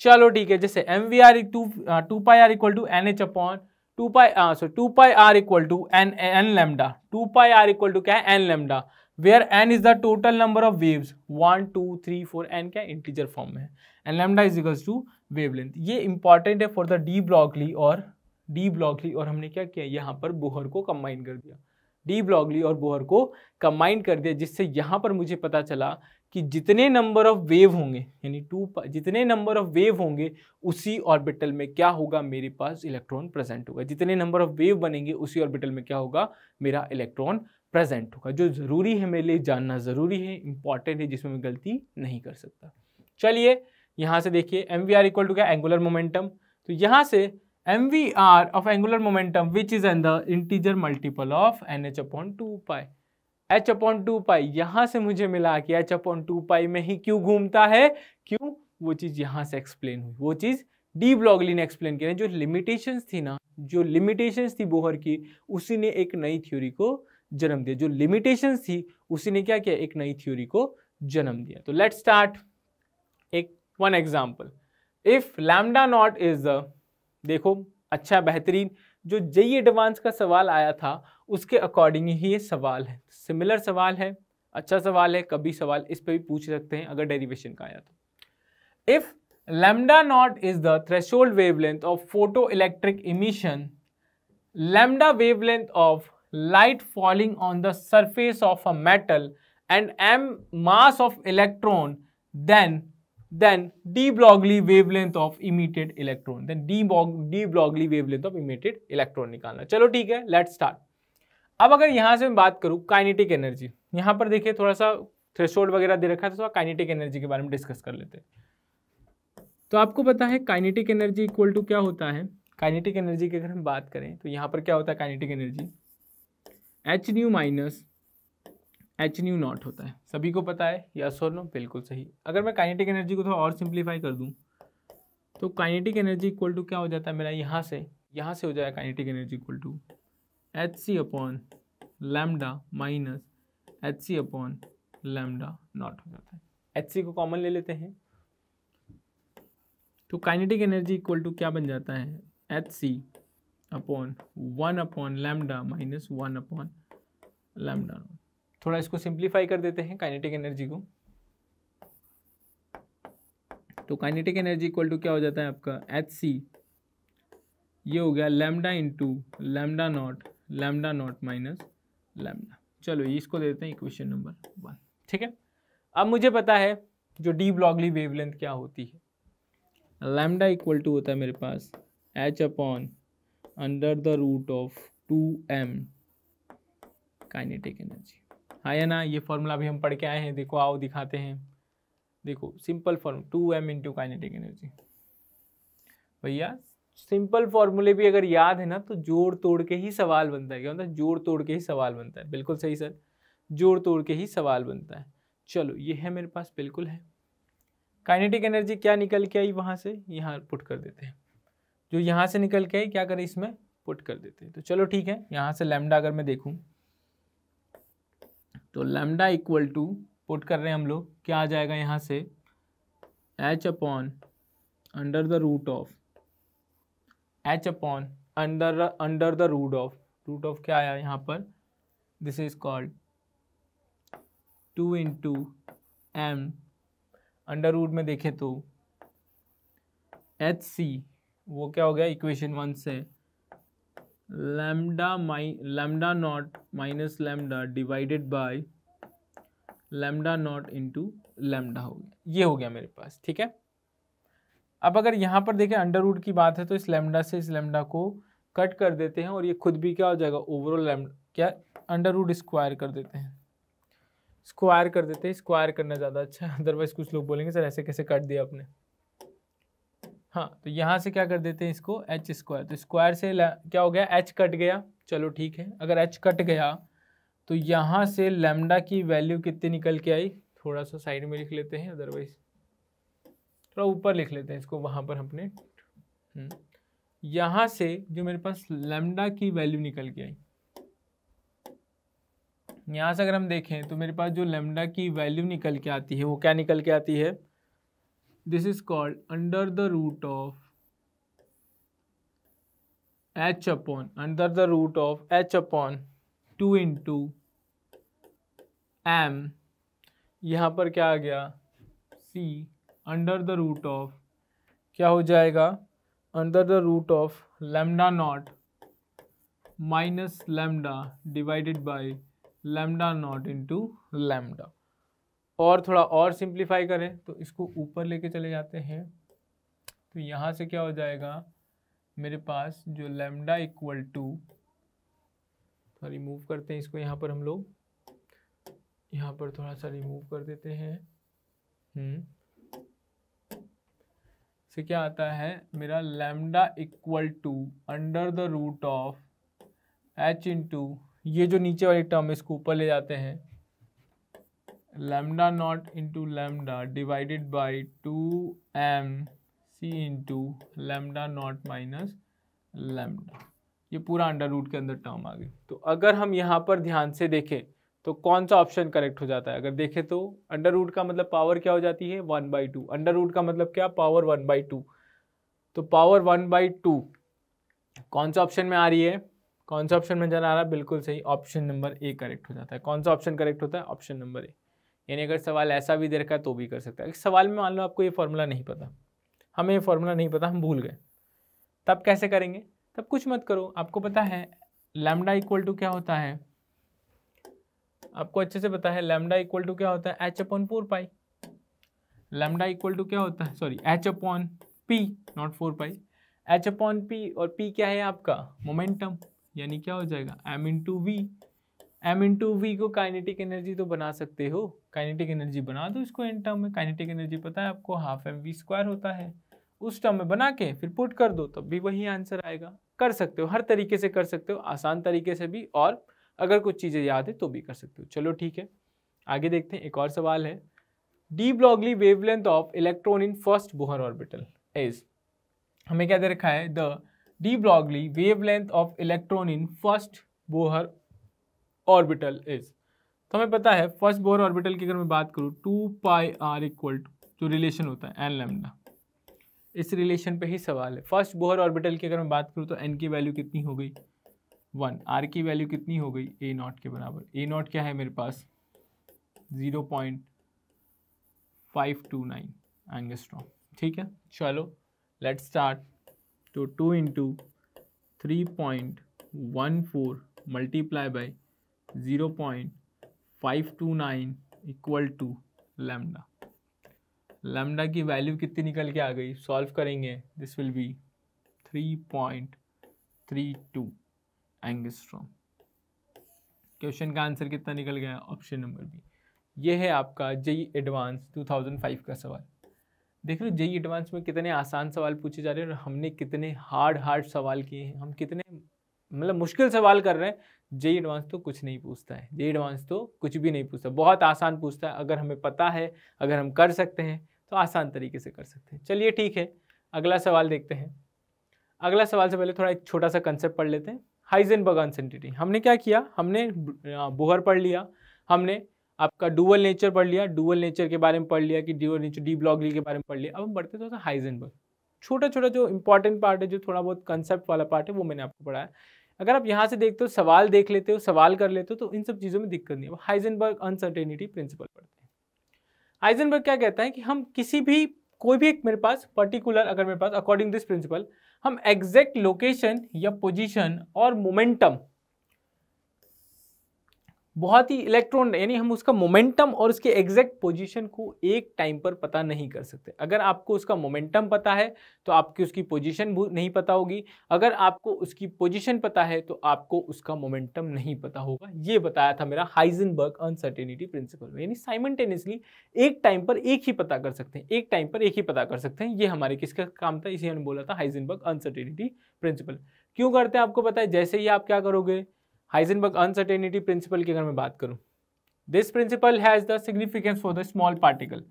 चलो ठीक है, जैसे M V R two two pi R equal to N H upon two pi so two pi R equal to N N lambda two pi R equal to क्या है? N lambda where N is the total number of waves one two three four N क्या integer form में N lambda is equal to wavelength ये important है for the de Broglie और de Broglie और हमने क्या किया? यहाँ पर बोहर को कंबाइन कर दिया। डी ब्लॉकली और बोहर को कंबाइन कर दिया, जिससे यहाँ पर मुझे पता चला कि जितने नंबर ऑफ़ वेव होंगे, यानी टू जितने नंबर ऑफ़ वेव होंगे, उसी ऑर्बिटल में क्या होगा? मेरे पास इलेक्ट्रॉन प्रेजेंट होगा। जितने नंबर ऑफ़ वेव बनेंगे, उसी ऑर्बिटल में क्या होगा? मेरा इलेक्ट्रॉन प्रेजेंट होगा। जो ज़रूरी है मेरे लिए, जानना ज़रूरी है इंपॉर्टेंट है, जिसमें मैं गलती नहीं कर सकता। चलिए, यहाँ से देखिए M V R equal to क्या? एंगुलर मोमेंटम तो यहाँ से M V R of angular momentum which is N the integer multiple of N H upon two pi H upon two pi यहाँ से मुझे मिला कि एच अपॉन टू पाई में ही क्यों घूमता है? क्यों? वो चीज़ यहाँ से एक्सप्लेन हुई। वो चीज़ डी ब्लॉगली ने एक्सप्लेन किया। जो लिमिटेशंस थी ना, जो लिमिटेशंस थी बोहर की, उसी ने एक नई थ्योरी को जन्म दिया। जो लिमिटेशंस थी, उसी ने क्या किया? एक नई थ्योरी को जन्म दिया। तो लेट स्टार्ट एक one example if lambda naught is the देखो अच्छा बेहतरीन, जो जई एडवांस का सवाल आया था, उसके अकॉर्डिंग ही ये सवाल है। सिमिलर सवाल है अच्छा सवाल है, कभी सवाल इस पे भी पूछ सकते हैं, अगर डेरिवेशन का आया तो। If lambda naught is the threshold wavelength of photo electric emission lambda wavelength of light falling on the surface of a metal and M mass of electron then then d Broglie wavelength of emitted electron, then d d Broglie wavelength of emitted electron निकालना। चलो ठीक है let's start अब अगर यहाँ से मैं बात करूँ काइनेटिक एनर्जी यहाँ पर देखिए थोड़ा सा थ्रेशोल्ड वगैरह दे रखा है तो थोड़ा काइनेटिक एनर्जी के बारे में डिस्कस कर लेते हैं। तो आपको पता है काइनेटिक एनर्जी इक्वल टू क्या होता है? काइनेटिक एनर्जी की अगर हम बात करें तो यहाँ पर क्या होता है kinetic energy H nu minus H nu naught होता है। सभी को पता है यस और नो बिल्कुल सही। अगर मैं काइनेटिक एनर्जी को थोड़ा और सिंप्लीफाई कर दूँ तो काइनेटिक एनर्जी इक्वल टू क्या हो जाता है मेरा? यहाँ से यहाँ से हो जाएगा kinetic energy equal to H C upon lambda minus H C upon lambda naught हो जाता है। एच सी को कॉमन ले लेते हैं। तो काइनेटिक एनर्जी इक्वल टू क्या बन जाता है? H C upon one upon lambda minus one upon lambda थोड़ा इसको सिंप्लीफाई कर देते हैं काइनेटिक एनर्जी को। तो काइनेटिक एनर्जी इक्वल टू क्या हो जाता है आपका? एच सी ये हो गया lambda into lambda naught lambda naught minus lambda चलो, ये इसको देते हैं इक्वेशन नंबर वन ठीक है? अब मुझे पता है जो डी ब्लॉगली वेवलेंथ क्या होती है। लैमडा इक्वल टू होता है मेरे पास H upon under the root of two M kinetic energy हाँ या ना, ये फॉर्मूला भी हम पढ़ के आए हैं, देखो, आओ दिखाते हैं। देखो simple form two M into kinetic energy भैया सिंपल फॉर्मूले भी अगर याद है ना तो जोड़ तोड़ के ही सवाल बनता है। क्या होता है जोड़ तोड़ के ही सवाल बनता है। बिल्कुल सही, सर। जोड़ तोड़ के ही सवाल बनता है। चलो, ये है मेरे पास, बिल्कुल है। काइनेटिक एनर्जी क्या निकल के आई वहाँ से? यहाँ पुट कर देते हैं। जो यहाँ से निकल के आई, क्या करें इसमें? पुट कर देते हैं। तो चलो, ठीक है। यहाँ से लेमडा अगर मैं देखूँ तो लेमडा इक्वल टू पुट कर रहे हैं हम लोग। क्या आ जाएगा यहाँ से? H upon under the root of H upon under under the root of root of क्या आया यहाँ पर? This is called two into M under root में देखें तो एच सी वो क्या हो गया? इक्वेशन वन से lambda my lambda naught minus lambda divided by lambda naught into lambda हो गया। ये हो गया मेरे पास, ठीक है? अब अगर यहाँ पर देखें अंडर रूट की बात है तो इस लैमडा से इस लैमडा को कट कर देते हैं, और ये खुद भी क्या हो जाएगा? ओवरऑल क्या? अंडर रूट स्क्वायर कर देते हैं। स्क्वायर कर देते हैं स्क्वायर करना ज़्यादा अच्छा है अदरवाइज़ कुछ लोग बोलेंगे, सर, ऐसे कैसे कट दिया आपने? हाँ तो यहाँ से क्या कर देते हैं इसको एच स्क्वायर तो स्क्वायर से क्या हो गया? एच कट गया। चलो ठीक है अगर एच कट गया तो यहाँ से लेमडा की वैल्यू कितनी निकल के आई? थोड़ा सा साइड में लिख लेते हैं अदरवाइज़ थोड़ा ऊपर लिख लेते हैं इसको वहाँ पर हमने हम्म, यहाँ से जो मेरे पास लेमडा की वैल्यू निकल के आई यहाँ से अगर हम देखें तो मेरे पास जो लेमडा की वैल्यू निकल के आती है वो क्या निकल के आती है? This is called under the root of H upon under the root of H upon two into M यहाँ पर क्या आ गया? C under the root of क्या हो जाएगा? Under the root of lambda naught minus lambda divided by lambda naught into lambda और थोड़ा और सिंप्लीफाई करें तो इसको ऊपर लेके चले जाते हैं। तो यहाँ से क्या हो जाएगा? मेरे पास जो लेमडा इक्वल टू थोड़ा रिमूव करते हैं इसको यहाँ पर हम लोग। यहाँ पर थोड़ा सा रिमूव कर देते हैं। हम्म। से क्या आता है? मेरा lambda equal to under the root of H into ये जो नीचे वाली टर्म इसको ऊपर ले जाते हैं। Naught into lambda divided by two M C into lambda naught minus lambda ये पूरा अंडर रूट के अंदर टर्म आ गई। तो अगर हम यहाँ पर ध्यान से देखें तो कौन सा ऑप्शन करेक्ट हो जाता है? अगर देखें तो अंडर रूट का मतलब पावर क्या हो जाती है? One by two under root का मतलब क्या? पावर वन बाई टू तो पावर वन बाई टू कौन सा ऑप्शन में आ रही है? कौन सा ऑप्शन में जाना आ रहा है? बिल्कुल सही ऑप्शन नंबर ए करेक्ट हो जाता है। कौन सा ऑप्शन करेक्ट होता है? ऑप्शन नंबर ए यानी अगर सवाल ऐसा भी दे रखा है तो भी कर सकता है। सवाल में मान लो आपको ये फॉर्मूला नहीं पता, हमें ये फॉर्मूला नहीं पता, हम भूल गए, तब कैसे करेंगे? तब कुछ मत करो। आपको पता है लैमडा इक्वल टू क्या होता है? आपको अच्छे से पता है लैमडा इक्वल टू क्या होता है? H upon four pi lambda equal to क्या होता है? Sorry H upon P not four pi H upon P और पी क्या है आपका? मोमेंटम यानी क्या हो जाएगा? M into V M into V को काइनेटिक एनर्जी तो बना सकते हो। काइनेटिक एनर्जी बना दो इसको इन टर्म में। काइनेटिक एनर्जी पता है आपको? हाफ़ एम वी स्क्वायर होता है। उस टर्म में बना के फिर पुट कर दो, तब भी वही आंसर आएगा। कर सकते हो, हर तरीके से कर सकते हो, आसान तरीके से भी, और अगर कुछ चीज़ें याद है तो भी कर सकते हो। चलो ठीक है, आगे देखते हैं, एक और सवाल है। De Broglie wavelength of electron in first Bohr orbital is हमें क्या दे रखा है? The de Broglie wavelength of electron in first Bohr orbital is तो हमें पता है फ़र्स्ट बोहर ऑर्बिटल की अगर मैं बात करूँ two pi R equal to जो रिलेशन होता है एन लेमडा इस रिलेशन पे ही सवाल है। फ़र्स्ट बोहर ऑर्बिटल की अगर मैं बात करूँ तो एन की वैल्यू कितनी हो गई? वन आर की वैल्यू कितनी हो गई? ए नॉट के बराबर. ए नॉट क्या है मेरे पास? Zero point five two nine angstrom ठीक है? चलो लेट स्टार्ट तो two into three point one four multiply by zero point five two nine equal to lambda. Lambda की वैल्यू कितनी निकल के आ गई? सॉल्व करेंगे। This will be three point three two angstrom. Question का आंसर कितना निकल गया? Option number B. ये है आपका जेई एडवांस 2005 का सवाल। देख लो, जेई एडवांस में कितने आसान सवाल पूछे जा रहे हैं और हमने कितने हार्ड हार्ड सवाल किए हैं। हम कितने मतलब मुश्किल सवाल कर रहे हैं। जेई एडवांस तो कुछ नहीं पूछता है। जेई एडवांस तो कुछ भी नहीं पूछता। बहुत आसान पूछता है। अगर हमें पता है, अगर हम कर सकते हैं तो आसान तरीके से कर सकते हैं। चलिए ठीक है, अगला सवाल देखते हैं। अगला सवाल से पहले थोड़ा एक छोटा सा कंसेप्ट पढ़ लेते हैं। हाइजेनबर्ग अनसेंटिटी हमने क्या किया? हमने बोहर पढ़ लिया। हमने आपका डुअल नेचर पढ़ लिया। डुअल नेचर के बारे में पढ़ लिया कि डुअल नेचर डी ब्लॉगली के बारे में पढ़ लिया। अब हम बढ़ते थोड़ा सा हाइजेनबर्ग छोटा छोटा जो इंपॉर्टेंट पार्ट है, जो थोड़ा बहुत कंसेप्ट वाला पार्ट है, वो मैंने आपको पढ़ाया। अगर आप यहाँ से देखते हो, सवाल देख लेते हो, सवाल कर लेते हो तो इन सब चीज़ों में दिक्कत नहीं है। हाइजनबर्ग अनसर्टेनिटी प्रिंसिपल पढ़ते हैं हाइजनबर्ग क्या कहता है कि हम किसी भी, कोई भी एक मेरे पास पर्टिकुलर अगर मेरे पास अकॉर्डिंग दिस प्रिंसिपल हम एग्जैक्ट लोकेशन या पोजिशन और मोमेंटम बहुत ही इलेक्ट्रॉन यानी हम उसका मोमेंटम और उसके एग्जैक्ट पोजीशन को एक टाइम पर पता नहीं कर सकते। अगर आपको उसका मोमेंटम पता है तो आपकी उसकी पोजीशन नहीं पता होगी। अगर आपको उसकी पोजीशन पता है तो आपको उसका मोमेंटम नहीं पता होगा। ये बताया था मेरा हाइजनबर्ग अनसर्टेनिटी प्रिंसिपल यानी साइमल्टेनियसली एक टाइम पर एक ही पता कर सकते हैं। एक टाइम पर एक ही पता कर सकते हैं। ये हमारे किसका काम था? इसे हमने बोला था हाइजनबर्ग अनसर्टेनिटी प्रिंसिपल क्यों करते हैं आपको पता है? जैसे ही आप क्या करोगे? हाइजेनबर्ग अनसर्टेनिटी प्रिंसिपल की अगर मैं बात करूँ this principle has the significance for the small particle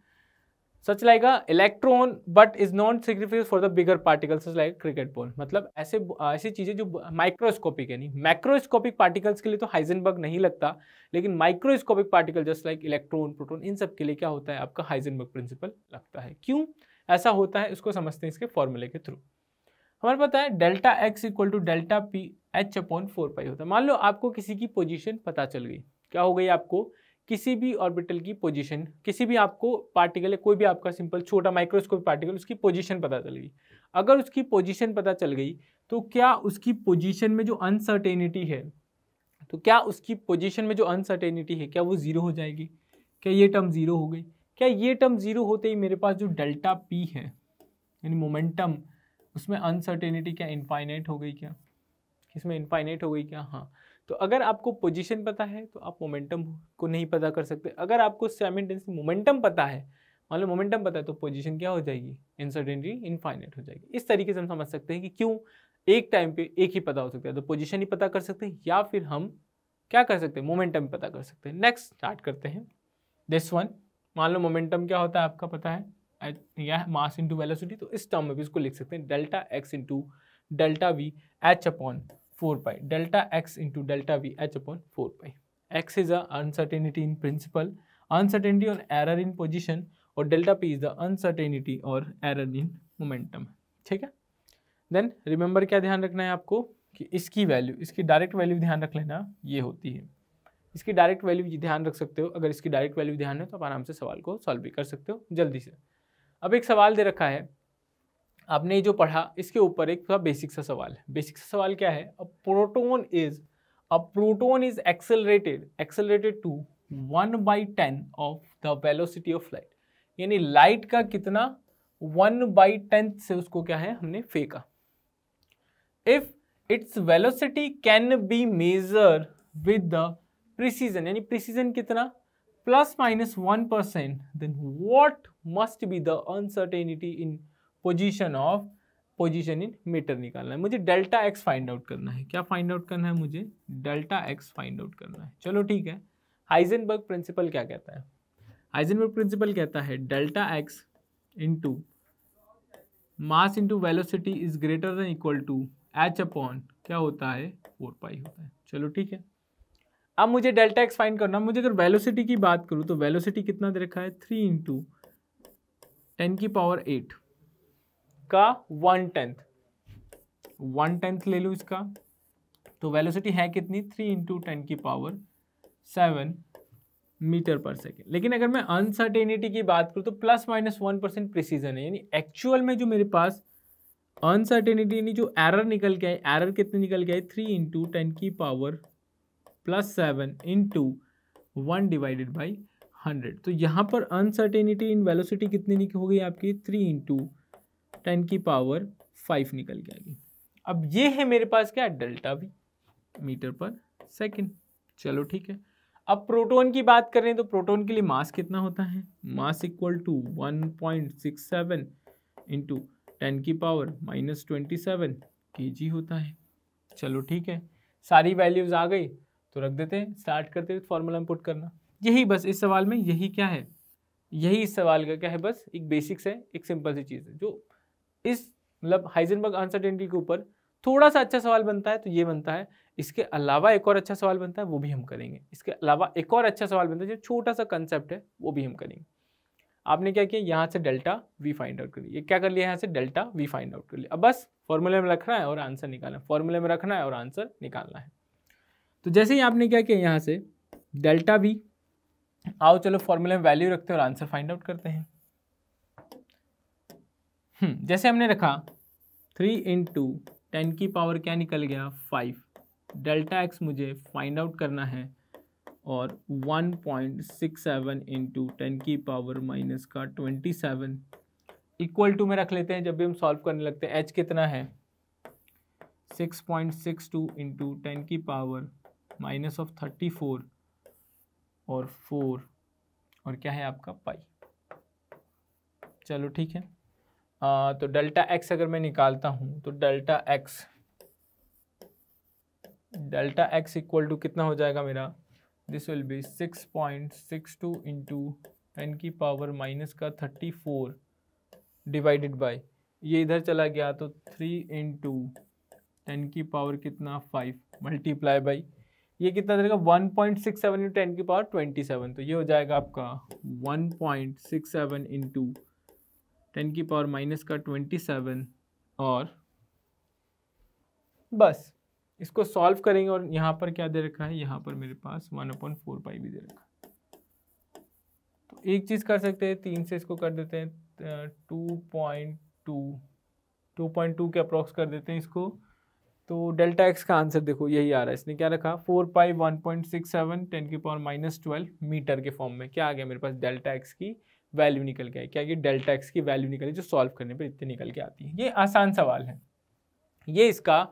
such like electron but is not significance for the bigger particle such like cricket ball मतलब ऐसे ऐसी चीज़ें जो माइक्रोस्कोपिक है नहीं मैक्रोस्कोपिक पार्टिकल्स के लिए तो हाइजेनबर्ग नहीं लगता, लेकिन microscopic particle just like electron proton इन सब के लिए क्या होता है, आपका हाइजेनबर्ग प्रिंसिपल लगता है। क्यों? ऐसा होता है उसको समझते हैं इसके फॉर्मूले के थ्रू हमारे पता है delta X equal to delta P H upon four pi होता है। मान लो आपको किसी की पोजीशन पता चल गई। क्या हो गई आपको? किसी भी ऑर्बिटल की पोजीशन, किसी भी आपको पार्टिकल, कोई भी आपका सिंपल छोटा माइक्रोस्कोप पार्टिकल, उसकी पोजीशन पता चल गई। अगर उसकी पोजीशन पता चल गई तो क्या उसकी पोजीशन में जो अनसर्टेनिटी है तो क्या उसकी पोजीशन में जो अनसर्टेनिटी है, क्या वो ज़ीरो हो जाएगी? क्या ये टर्म ज़ीरो हो गई? क्या ये टर्म ज़ीरो होते ही मेरे पास जो डेल्टा पी है, यानी मोमेंटम उसमें अनसर्टेनिटी क्या इनफाइनाइट हो गई क्या? इसमें इनफाइनाइट हो गई क्या? हाँ। तो अगर आपको पोजीशन पता है तो आप मोमेंटम को नहीं पता कर सकते। अगर आपको साइमेंटेनियसली मोमेंटम पता है मान लो मोमेंटम पता है तो पोजीशन क्या हो जाएगी? इनसर्टेनिटी इनफाइनाइट हो जाएगी। इस तरीके से हम समझ सकते हैं कि क्यों एक टाइम पे एक ही पता हो सकता है। तो पोजीशन ही पता कर सकते हैं, या फिर हम क्या कर सकते हैं? मोमेंटम पता कर सकते हैं। नेक्स्ट स्टार्ट करते हैं। दिस वन मान लो मोमेंटम क्या होता है आपका पता है? या मास इंटू वेलोसिटी तो इस टर्म में भी इसको लिख सकते हैं delta X into delta V H upon four pi delta X into delta V H upon four pi X is uncertainty in principle uncertainty on error in position और delta P is the uncertainty और error in momentum ठीक है? Then remember क्या ध्यान रखना है आपको? कि इसकी वैल्यू इसकी डायरेक्ट वैल्यू ध्यान रख लेना, ये होती है। इसकी डायरेक्ट वैल्यू ध्यान रख सकते हो, अगर इसकी डायरेक्ट वैल्यू ध्यान है तो आप आराम से सवाल को सॉल्व भी कर सकते हो, जल्दी से। अब एक सवाल दे रखा है। आपने जो पढ़ा, इसके ऊपर एक थोड़ा बेसिक सा सवाल है। बेसिक सा सवाल क्या है? A proton is a proton is accelerated accelerated to one by ten of the velocity of light यानी लाइट का कितना? वन बाई टेंथ से उसको क्या है? हमने फेंका if its velocity can be measure with the precision यानी प्रिसीजन कितना? Plus minus one percent then what must be the uncertainty in position of position in metre निकालना है। मुझे डेल्टा एक्स फाइंड आउट करना है। क्या फाइंड आउट करना है मुझे? डेल्टा एक्स फाइंड आउट करना है। चलो ठीक है। हाइजेनबर्ग प्रिंसिपल क्या कहता है? हाइजेनबर्ग प्रिंसिपल कहता है delta X into mass into velocity is greater than equal to H upon क्या होता है? फोर पाई होता है। चलो ठीक है। अब मुझे डेल्टा एक्स फाइंड करना मुझे अगर वेलोसिटी की बात करूँ तो वेलोसिटी कितना दे रखा है? थ्री इंटू टेन की पावर एट का वन टेंथ। वन टेंथ ले लूँ इसका। तो वेलोसिटी है कितनी? थ्री इंटू टेन की power seven metre per second. लेकिन अगर मैं अनसर्टेनिटी की बात करूँ तो plus minus one percent precision है। यानी एक्चुअल में जो मेरे पास अनसर्टेनिटी यानी जो एरर निकल के आए एरर कितने निकल के आए थ्री इंटू टेन की power plus seven into one divided by hundred. तो यहाँ पर अनसर्टेनिटी इन वेलोसिटी कितनी हो गई आपकी? थ्री इंटू टेन की पावर फाइव निकल के आएगी अब ये है मेरे पास क्या? डेल्टा भी मीटर पर सेकेंड चलो ठीक है। अब प्रोटोन की बात करें तो प्रोटोन के लिए मास कितना होता है? Mass equal to one point six seven into ten की power minus twenty seven K G होता है। चलो ठीक है। सारी वैल्यूज़ आ गई। तो रख देते हैं। स्टार्ट करते हैं। फॉर्मूला में पुट करना। यही बस, इस सवाल में यही क्या है? यही इस सवाल का क्या है बस? एक बेसिक्स है, एक सिंपल सी चीज़ है, जो इस मतलब हाइजेनबर्ग अनसर्टेनिटी के ऊपर थोड़ा सा अच्छा सवाल बनता है तो ये बनता है, इसके अलावा एक और अच्छा सवाल बनता है, वो भी हम करेंगे। इसके अलावा एक और अच्छा सवाल बनता है, जो छोटा सा कंसेप्ट है, वो भी हम करेंगे। आपने क्या किया? यहाँ से डेल्टा वी फाइंड आउट कर लिया। क्या कर लिया? यहाँ से डेल्टा वी फाइंड आउट कर लिया। अब बस फॉर्मूले में रखना है और आंसर निकालना है। फॉर्मूले में रखना है और आंसर निकालना है। तो जैसे ही आपने क्या किया? यहाँ से डेल्टा वी आओ चलो फॉर्मूले में वैल्यू रखते हैं और आंसर फाइंड आउट करते हैं। हम्म, जैसे हमने रखा थ्री इंटू टेन की पावर क्या निकल गया? फाइव डेल्टा एक्स मुझे फाइंड आउट करना है और one point six seven into ten की पावर माइनस का ट्वेंटी सेवन इक्वल टू में रख लेते हैं जब भी हम सॉल्व करने लगते हैं एच कितना है? Six point six two into ten की power minus of thirty four और फोर और क्या है आपका? पाई। चलो ठीक है। आ, तो डेल्टा एक्स अगर मैं निकालता हूँ तो delta X delta X equal to कितना हो जाएगा मेरा? This will be six point six two into ten की पावर माइनस का थर्टी फोर डिवाइडेड बाई ये इधर चला गया तो थ्री इंटू टेन की पावर कितना? फाइव मल्टीप्लाई बाई ये कितना देगा one point six seven into ten की पावर ट्वेंटी सेवन। तो ये हो जाएगा आपका one point six seven into ten की पावर माइनस का ट्वेंटी सेवन और बस, इसको सॉल्व करेंगे और यहाँ पर क्या दे रखा है? यहाँ पर मेरे पास वन अपॉइंट फोर पाई भी दे रखा है। तो एक चीज़ कर सकते हैं, तीन से इसको कर देते हैं two point two two point two के अप्रोक्स कर देते हैं इसको। तो डेल्टा एक्स का आंसर देखो, यही आ रहा है। इसने क्या रखा? Four pi one point six seven, ten की पावर माइनस ट्वेल्व मीटर के फॉर्म में। क्या आ गया मेरे पास? डेल्टा एक्स की वैल्यू निकल के आई। क्या कि डेल्टा एक्स की वैल्यू निकली जो सॉल्व करने पर इतनी निकल के आती है। ये आसान सवाल है। ये इसका,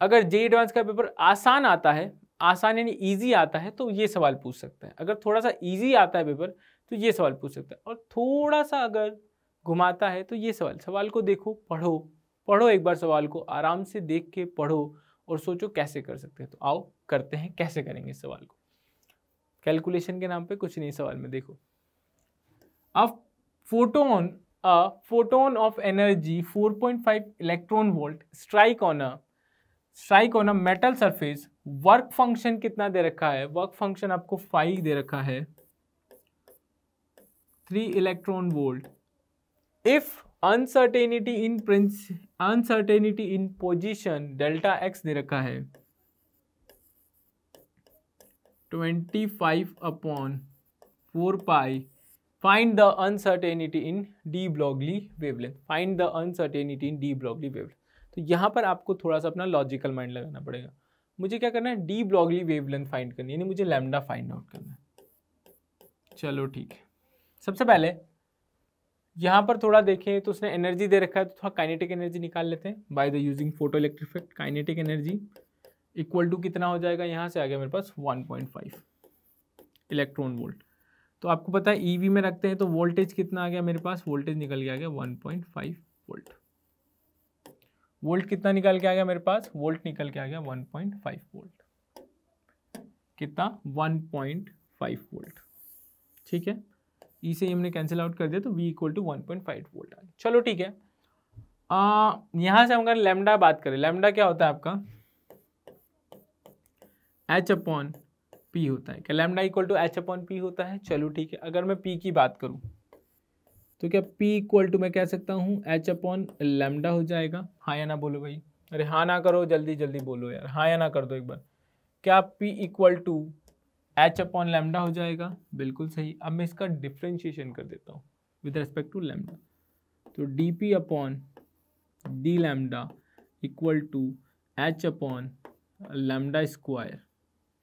अगर जे एडवांस का पेपर आसान आता है, आसान यानी ईजी आता है तो ये सवाल पूछ सकते हैं। अगर थोड़ा सा ईजी आता है पेपर तो ये सवाल पूछ सकता है। और थोड़ा सा अगर घुमाता है तो ये सवाल सवाल को देखो, पढ़ो। पढ़ो एक बार सवाल को, आराम से देख के पढ़ो और सोचो कैसे कर सकते हैं। तो आओ करते हैं, कैसे करेंगे इस सवाल को। कैलकुलेशन के नाम पे कुछ नहीं सवाल में, देखो। अब photon a photon of energy 4.5 electron volt strike on a strike on a metal surface work function कितना दे रखा है? वर्क फ़ंक्शन आपको फाइव दे रखा है। Three electron volt. If uncertainty in prince uncertainty in position delta X दे रखा है। Twenty five upon four pi find the uncertainty in de Broglie wavelength find the uncertainty in de Broglie wavelength तो यहाँ पर आपको थोड़ा सा अपना logical mind लगाना पड़ेगा। मुझे क्या करना है? डी ब्लॉगली वेवलेंथ फाइंड करनी है। यानी मुझे लैमडा फाइंड आउट करना है। चलो ठीक है। सबसे पहले यहाँ पर थोड़ा देखें तो उसने एनर्जी दे रखा है तो थोड़ा काइनेटिक एनर्जी निकाल लेते हैं by the using photo electric kinetic energy equal to कितना हो जाएगा? यहाँ से आ गया मेरे पास 1.5 इलेक्ट्रॉन वोल्ट तो आपको पता है ईवी e में रखते हैं तो वोल्टेज कितना आ गया मेरे पास? वोल्टेज निकल के आ गया 1.5 वोल्ट वोल्ट कितना निकल के आ गया मेरे पास? वोल्ट निकल के आ गया 1.5 वोल्ट कितना? 1.5 वोल्ट ठीक है? ई e से हमने कैंसिल आउट कर दिया तो V equal to one point five volt आ गया। चलो ठीक है। आ, यहाँ से हम अगर लेमडा बात करें लेमडा क्या होता है आपका? एच अपॉन पी होता है। क्या lambda equal to H upon P होता है? चलो ठीक है। अगर मैं पी की बात करूँ तो क्या पी इक्वल टू मैं कह सकता हूँ एच अपॉन लेमडा हो जाएगा। हाँ या ना बोलो भाई। अरे हाँ ना करो जल्दी जल्दी बोलो यार। हाँ या ना कर दो एक बार। क्या P equal to H upon lambda हो जाएगा। बिल्कुल सही। अब मैं इसका डिफ्रेंशिएशन कर देता हूँ विद रेस्पेक्ट टू लेमडा तो D P upon D lambda equal to H upon lambda square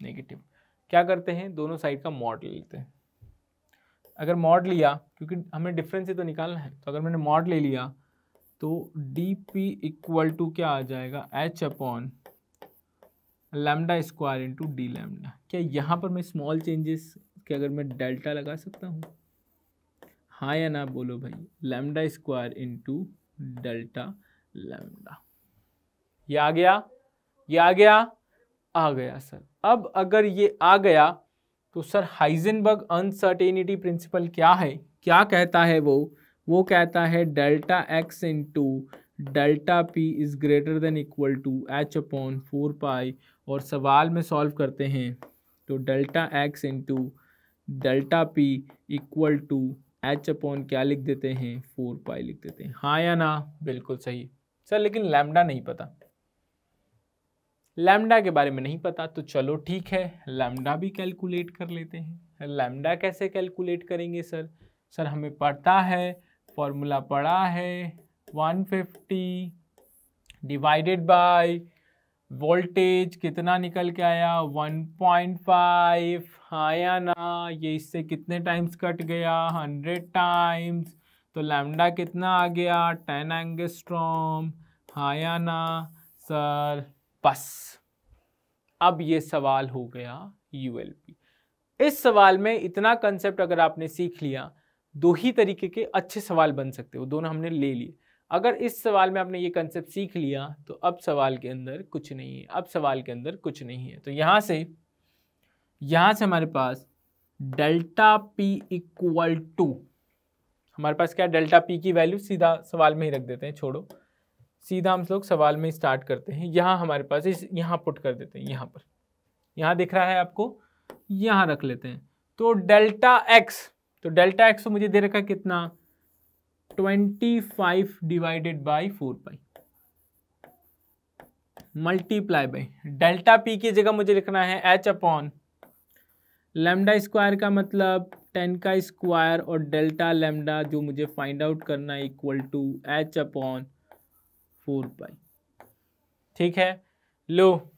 negative क्या करते हैं? दोनों साइड का मॉड ले लेते हैं। अगर मॉड लिया, क्योंकि हमें डिफरेंस ही तो निकालना है तो अगर मैंने मॉड ले लिया तो डी पी इक्वल टू क्या आ जाएगा? H upon lambda square into D lambda क्या यहाँ पर मैं स्मॉल चेंजेस के अगर मैं डेल्टा लगा सकता हूँ? हाँ या ना बोलो भाई। Lambda square into delta lambda ये आ गया? ये आ गया? आ गया सर अब अगर ये आ गया तो सर हाइजेनबर्ग अनसर्टेनिटी प्रिंसिपल क्या है? क्या कहता है वो? वो कहता है delta X into delta P is greater than equal to H upon four pi और सवाल में सॉल्व करते हैं। तो delta X into delta P equal to H upon क्या लिख देते हैं? फोर पाई लिख देते हैं। हाँ या ना? बिल्कुल सही। सर, लेकिन लैमडा नहीं पता। लैमडा के बारे में नहीं पता तो चलो ठीक है। लैमडा भी कैलकुलेट कर लेते हैं। लैमडा कैसे कैलकुलेट करेंगे सर? सर, हमें पढ़ता है, फॉर्मूला पढ़ा है 150 डिवाइडेड बाय वोल्टेज कितना निकल के आया? 1.5 हाँ या ना? ये इससे कितने टाइम्स कट गया? 100 टाइम्स तो लैमडा कितना आ गया? 10 एंगस्ट्रॉम। हाँ या ना? सर, बस। अब ये सवाल हो गया यूएलपी इस सवाल में इतना कंसेप्ट अगर आपने सीख लिया, दो ही तरीके के अच्छे सवाल बन सकते हो। दोनों हमने ले लिए। अगर इस सवाल में आपने ये कंसेप्ट सीख लिया तो अब सवाल के अंदर कुछ नहीं है। अब सवाल के अंदर कुछ नहीं है। तो यहाँ से यहाँ से हमारे पास डेल्टा पी इक्वल टू हमारे पास क्या डेल्टा पी की वैल्यू सीधा सवाल में ही रख देते हैं, छोड़ो। सीधा हम लोग सवाल में स्टार्ट करते हैं। यहाँ हमारे पास इस, यहाँ पुट कर देते हैं, यहाँ पर। यहाँ दिख रहा है आपको? यहाँ रख लेते हैं। तो डेल्टा एक्स तो डेल्टा एक्स तो मुझे दे रखा कितना? Twenty five divided by four pi multiply by delta P की जगह मुझे लिखना है एच अपॉन लेमडा स्क्वायर का मतलब टेन का स्क्वायर और डेल्टा लेमडा जो मुझे फाइंड आउट करना है equal to H upon four pi ठीक है? लो।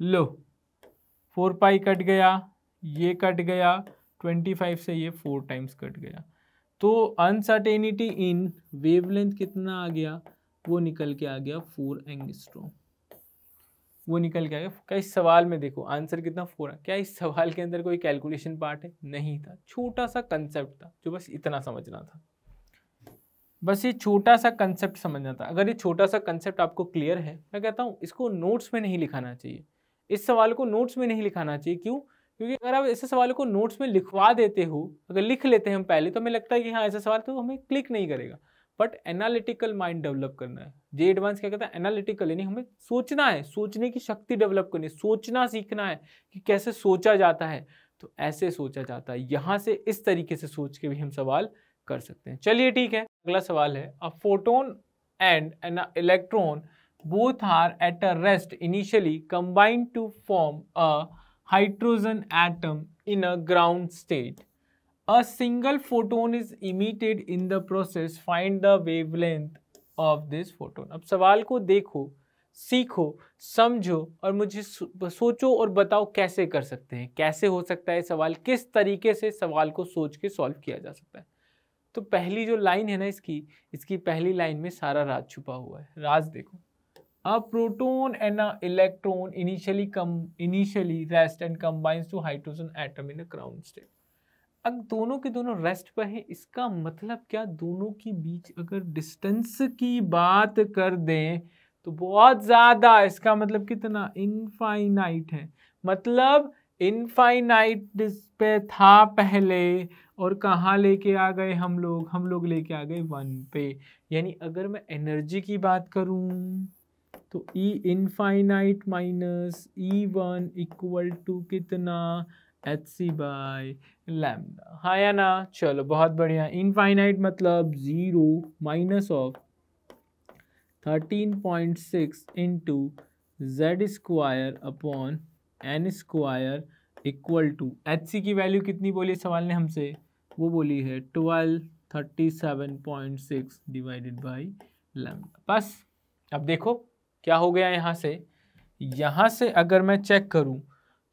लो। फोर पाई कट गया, ये कट गया ट्वेंटी फाइव से ये फोर टाइम्स कट गया। तो अनसर्टेनिटी इन वेवलेंथ कितना आ गया? वो निकल के आ गया फोर एंगस्ट्रॉम वो निकल के आ गया, क्या इस सवाल में देखो आंसर कितना फोर है? क्या इस सवाल के अंदर कोई कैलकुलेशन पार्ट है? नहीं था। छोटा सा कंसेप्ट था, जो बस इतना समझना था। बस ये छोटा सा कंसेप्ट समझना था। अगर ये छोटा सा कंसेप्ट आपको क्लियर है, मैं कहता हूँ, इसको नोट्स में नहीं लिखाना चाहिए। इस सवाल को नोट्स में नहीं लिखाना चाहिए, क्यों? क्योंकि अगर आप ऐसे सवालों को नोट्स में लिखवा देते हो, अगर लिख लेते हैं हम पहले तो हमें लगता है कि हाँ ऐसा सवाल तो हमें क्लिक नहीं करेगा। बट एनालिटिकल माइंड डेवलप करना है। जे एडवांस क्या कहता है? एनालिटिकल यानी हमें सोचना है। सोचने की शक्ति डेवलप करनी है। सोचना सीखना है कि कैसे सोचा जाता है। तो ऐसे सोचा जाता है। यहाँ से इस तरीके से सोच के भी हम सवाल कर सकते हैं। चलिए ठीक है, अगला सवाल है। A photon and an electron both are at a rest initially combined to form a hydrogen atom in a ground state a single photon is emitted in the process. Find the wavelength of this photon. अब सवाल को देखो, सीखो, समझो और मुझे सोचो और बताओ कैसे कर सकते हैं? कैसे हो सकता है सवाल? किस तरीके से सवाल को सोच के सॉल्व किया जा सकता है? तो पहली जो लाइन है ना इसकी इसकी पहली लाइन में सारा राज छुपा हुआ है। राज देखो। A proton and a electron initially come initially rest and combines to hydrogen atom in ground state अब दोनों के दोनों रेस्ट पर है, इसका मतलब क्या? दोनों के बीच अगर डिस्टेंस की बात कर दें तो बहुत ज़्यादा, इसका मतलब कितना? इनफाइनाइट है। मतलब इनफाइनाइट पे था पहले, और कहाँ लेके आ गए हम लोग? हम लोग लेके आ गए वन पे। यानी अगर मैं एनर्जी की बात करूँ तो E infinite minus E one equal to कितना? एच सी बाई लैमडा हाँ या ना? चलो, बहुत बढ़िया। इनफाइनाइट मतलब zero minus of thirteen point six into Z square upon N square equal to H C की वैल्यू कितनी बोली सवाल ने हमसे? वो बोली है twelve thirty seven point six divided by lambda बस, अब देखो। क्या हो गया यहाँ से? यहाँ से अगर मैं चेक करूँ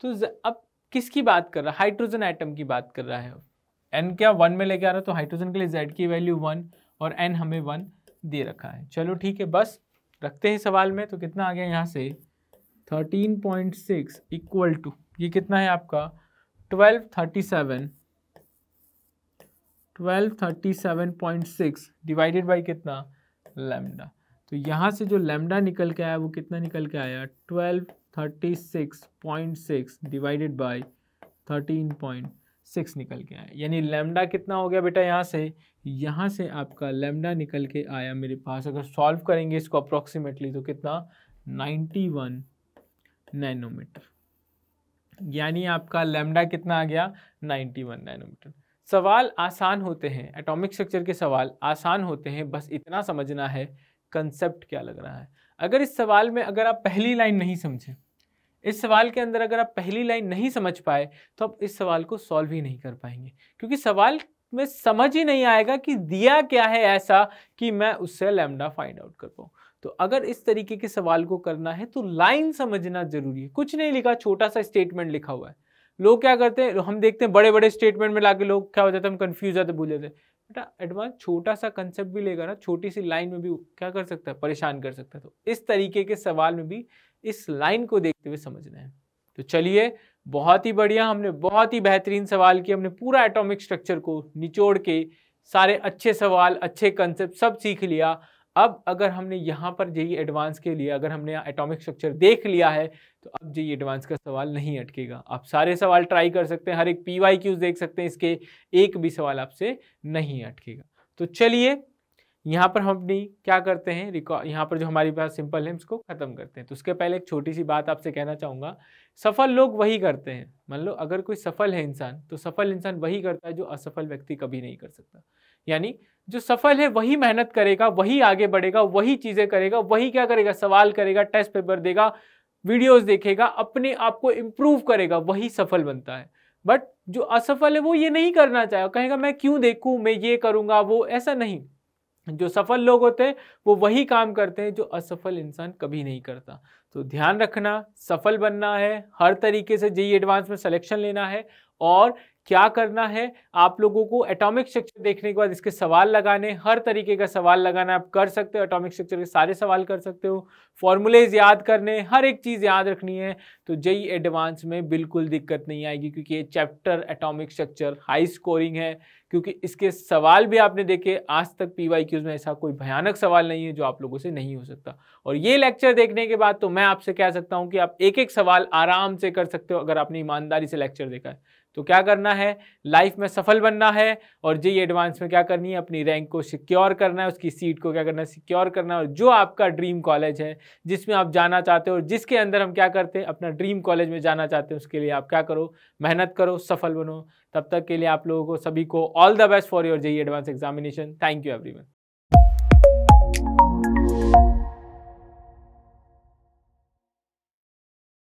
तो अब किसकी बात कर रहा है? हाइड्रोजन एटम की बात कर रहा है। एन क्या वन में लेके आ रहा तो हाइड्रोजन के लिए जेड की वैल्यू वन और एन हमें वन दे रखा है। चलो ठीक है, बस रखते हैं सवाल में तो कितना आ गया यहाँ से? Thirteen point six equal to ये कितना है आपका? Twelve thirty seven twelve thirty seven point six divided by कितना? लेमडा तो यहाँ से जो लेमडा निकल के आया, वो कितना निकल के आया? Twelve thirty six point six divided by thirteen point six निकल के आया। यानी लेमडा कितना हो गया बेटा यहाँ से? यहाँ से आपका लेमडा निकल के आया मेरे पास। अगर सॉल्व करेंगे इसको अप्रॉक्सीमेटली तो कितना? नाइन्टी वन नैनोमीटर यानी आपका लेमडा कितना आ गया? नाइन्टी वन नैनोमीटर सवाल आसान होते हैं एटॉमिक स्ट्रक्चर के सवाल आसान होते हैं, बस इतना समझना है कंसेप्ट क्या लग रहा है? अगर इस सवाल में अगर आप पहली लाइन नहीं समझें, इस सवाल के अंदर अगर आप पहली लाइन नहीं समझ पाए तो आप इस सवाल को सॉल्व ही नहीं कर पाएँगे। क्योंकि सवाल में समझ ही नहीं आएगा कि दिया क्या है ऐसा कि मैं उससे लेमडा फाइंड आउट कर पाऊँ। तो अगर इस तरीके के सवाल को करना है तो लाइन समझना ज़रूरी है। कुछ नहीं लिखा छोटा सा स्टेटमेंट लिखा हुआ है। लोग क्या करते हैं, हम देखते हैं बड़े बड़े स्टेटमेंट में लाके लोग क्या हो जाते हैं, हम कंफ्यूज जाते भूल जाते बेटा एडवांस छोटा सा कंसेप्ट भी लेगा ना, छोटी सी लाइन में भी क्या कर सकता है? परेशान कर सकता है। तो इस तरीके के सवाल में भी इस लाइन को देखते हुए समझना है। तो चलिए, बहुत ही बढ़िया, हमने बहुत ही बेहतरीन सवाल किया हमने पूरा एटॉमिक स्ट्रक्चर को निचोड़ के सारे अच्छे सवाल, अच्छे कंसेप्ट सब सीख लिया। अब अगर हमने यहाँ पर जेई एडवांस के लिए, अगर हमने एटॉमिक स्ट्रक्चर देख लिया है तो अब जेई एडवांस का सवाल नहीं अटकेगा। आप सारे सवाल ट्राई कर सकते हैं, हर एक पी वाई क्यूज देख सकते हैं, इसके एक भी सवाल आपसे नहीं अटकेगा। तो चलिए, यहाँ पर हम अपनी क्या करते हैं रिकॉर्ड यहाँ पर जो हमारी पास सिंपल है उसको ख़त्म करते हैं। तो उसके पहले एक छोटी सी बात आपसे कहना चाहूँगा, सफल लोग वही करते हैं। मान लो, अगर कोई सफल है इंसान तो सफल इंसान वही करता है जो असफल व्यक्ति कभी नहीं कर सकता। यानी जो सफल है वही मेहनत करेगा, वही आगे बढ़ेगा, वही चीज़ें करेगा, वही क्या करेगा? सवाल करेगा, टेस्ट पेपर देगा, वीडियोस देखेगा, अपने आप को इम्प्रूव करेगा, वही सफल बनता है। बट जो असफल है वो ये नहीं करना चाहेगा कहेगा, मैं क्यों देखूँ? मैं ये करूँगा, वो ऐसा नहीं। जो सफल लोग होते हैं, वो वही काम करते हैं जो असफल इंसान कभी नहीं करता। तो ध्यान रखना, सफल बनना है, हर तरीके से, जेई एडवांस में सिलेक्शन लेना है, और क्या करना है? आप लोगों को एटॉमिक स्ट्रक्चर देखने के बाद इसके सवाल लगाने, हर तरीके का सवाल लगाना आप कर सकते हो। एटॉमिक स्ट्रक्चर के सारे सवाल कर सकते हो। फॉर्मूलेज याद करने, हर एक चीज़ याद रखनी है। तो जई एडवांस में बिल्कुल दिक्कत नहीं आएगी, क्योंकि ये chapter atomic structure high scoring है। क्योंकि इसके सवाल भी आपने देखे, आज तक पी वाई क्यूज में ऐसा कोई भयानक सवाल नहीं है जो आप लोगों से नहीं हो सकता। और ये लेक्चर देखने के बाद तो मैं आपसे कह सकता हूँ कि आप एक एक सवाल आराम से कर सकते हो, अगर आपने ईमानदारी से लेक्चर देखा है। तो क्या करना है? लाइफ में सफल बनना है और जे एडवांस में क्या करनी है? अपनी रैंक को सिक्योर करना है, उसकी सीट को क्या करना है? सिक्योर करना है और जो आपका ड्रीम कॉलेज है, जिसमें आप जाना चाहते हो और जिसके अंदर हम क्या करते हैं? अपना ड्रीम कॉलेज में जाना चाहते हैं, उसके लिए आप क्या करो? मेहनत करो, सफल बनो। तब तक के लिए आप लोगों को सभी को all the best for your J advance examination thank you everyone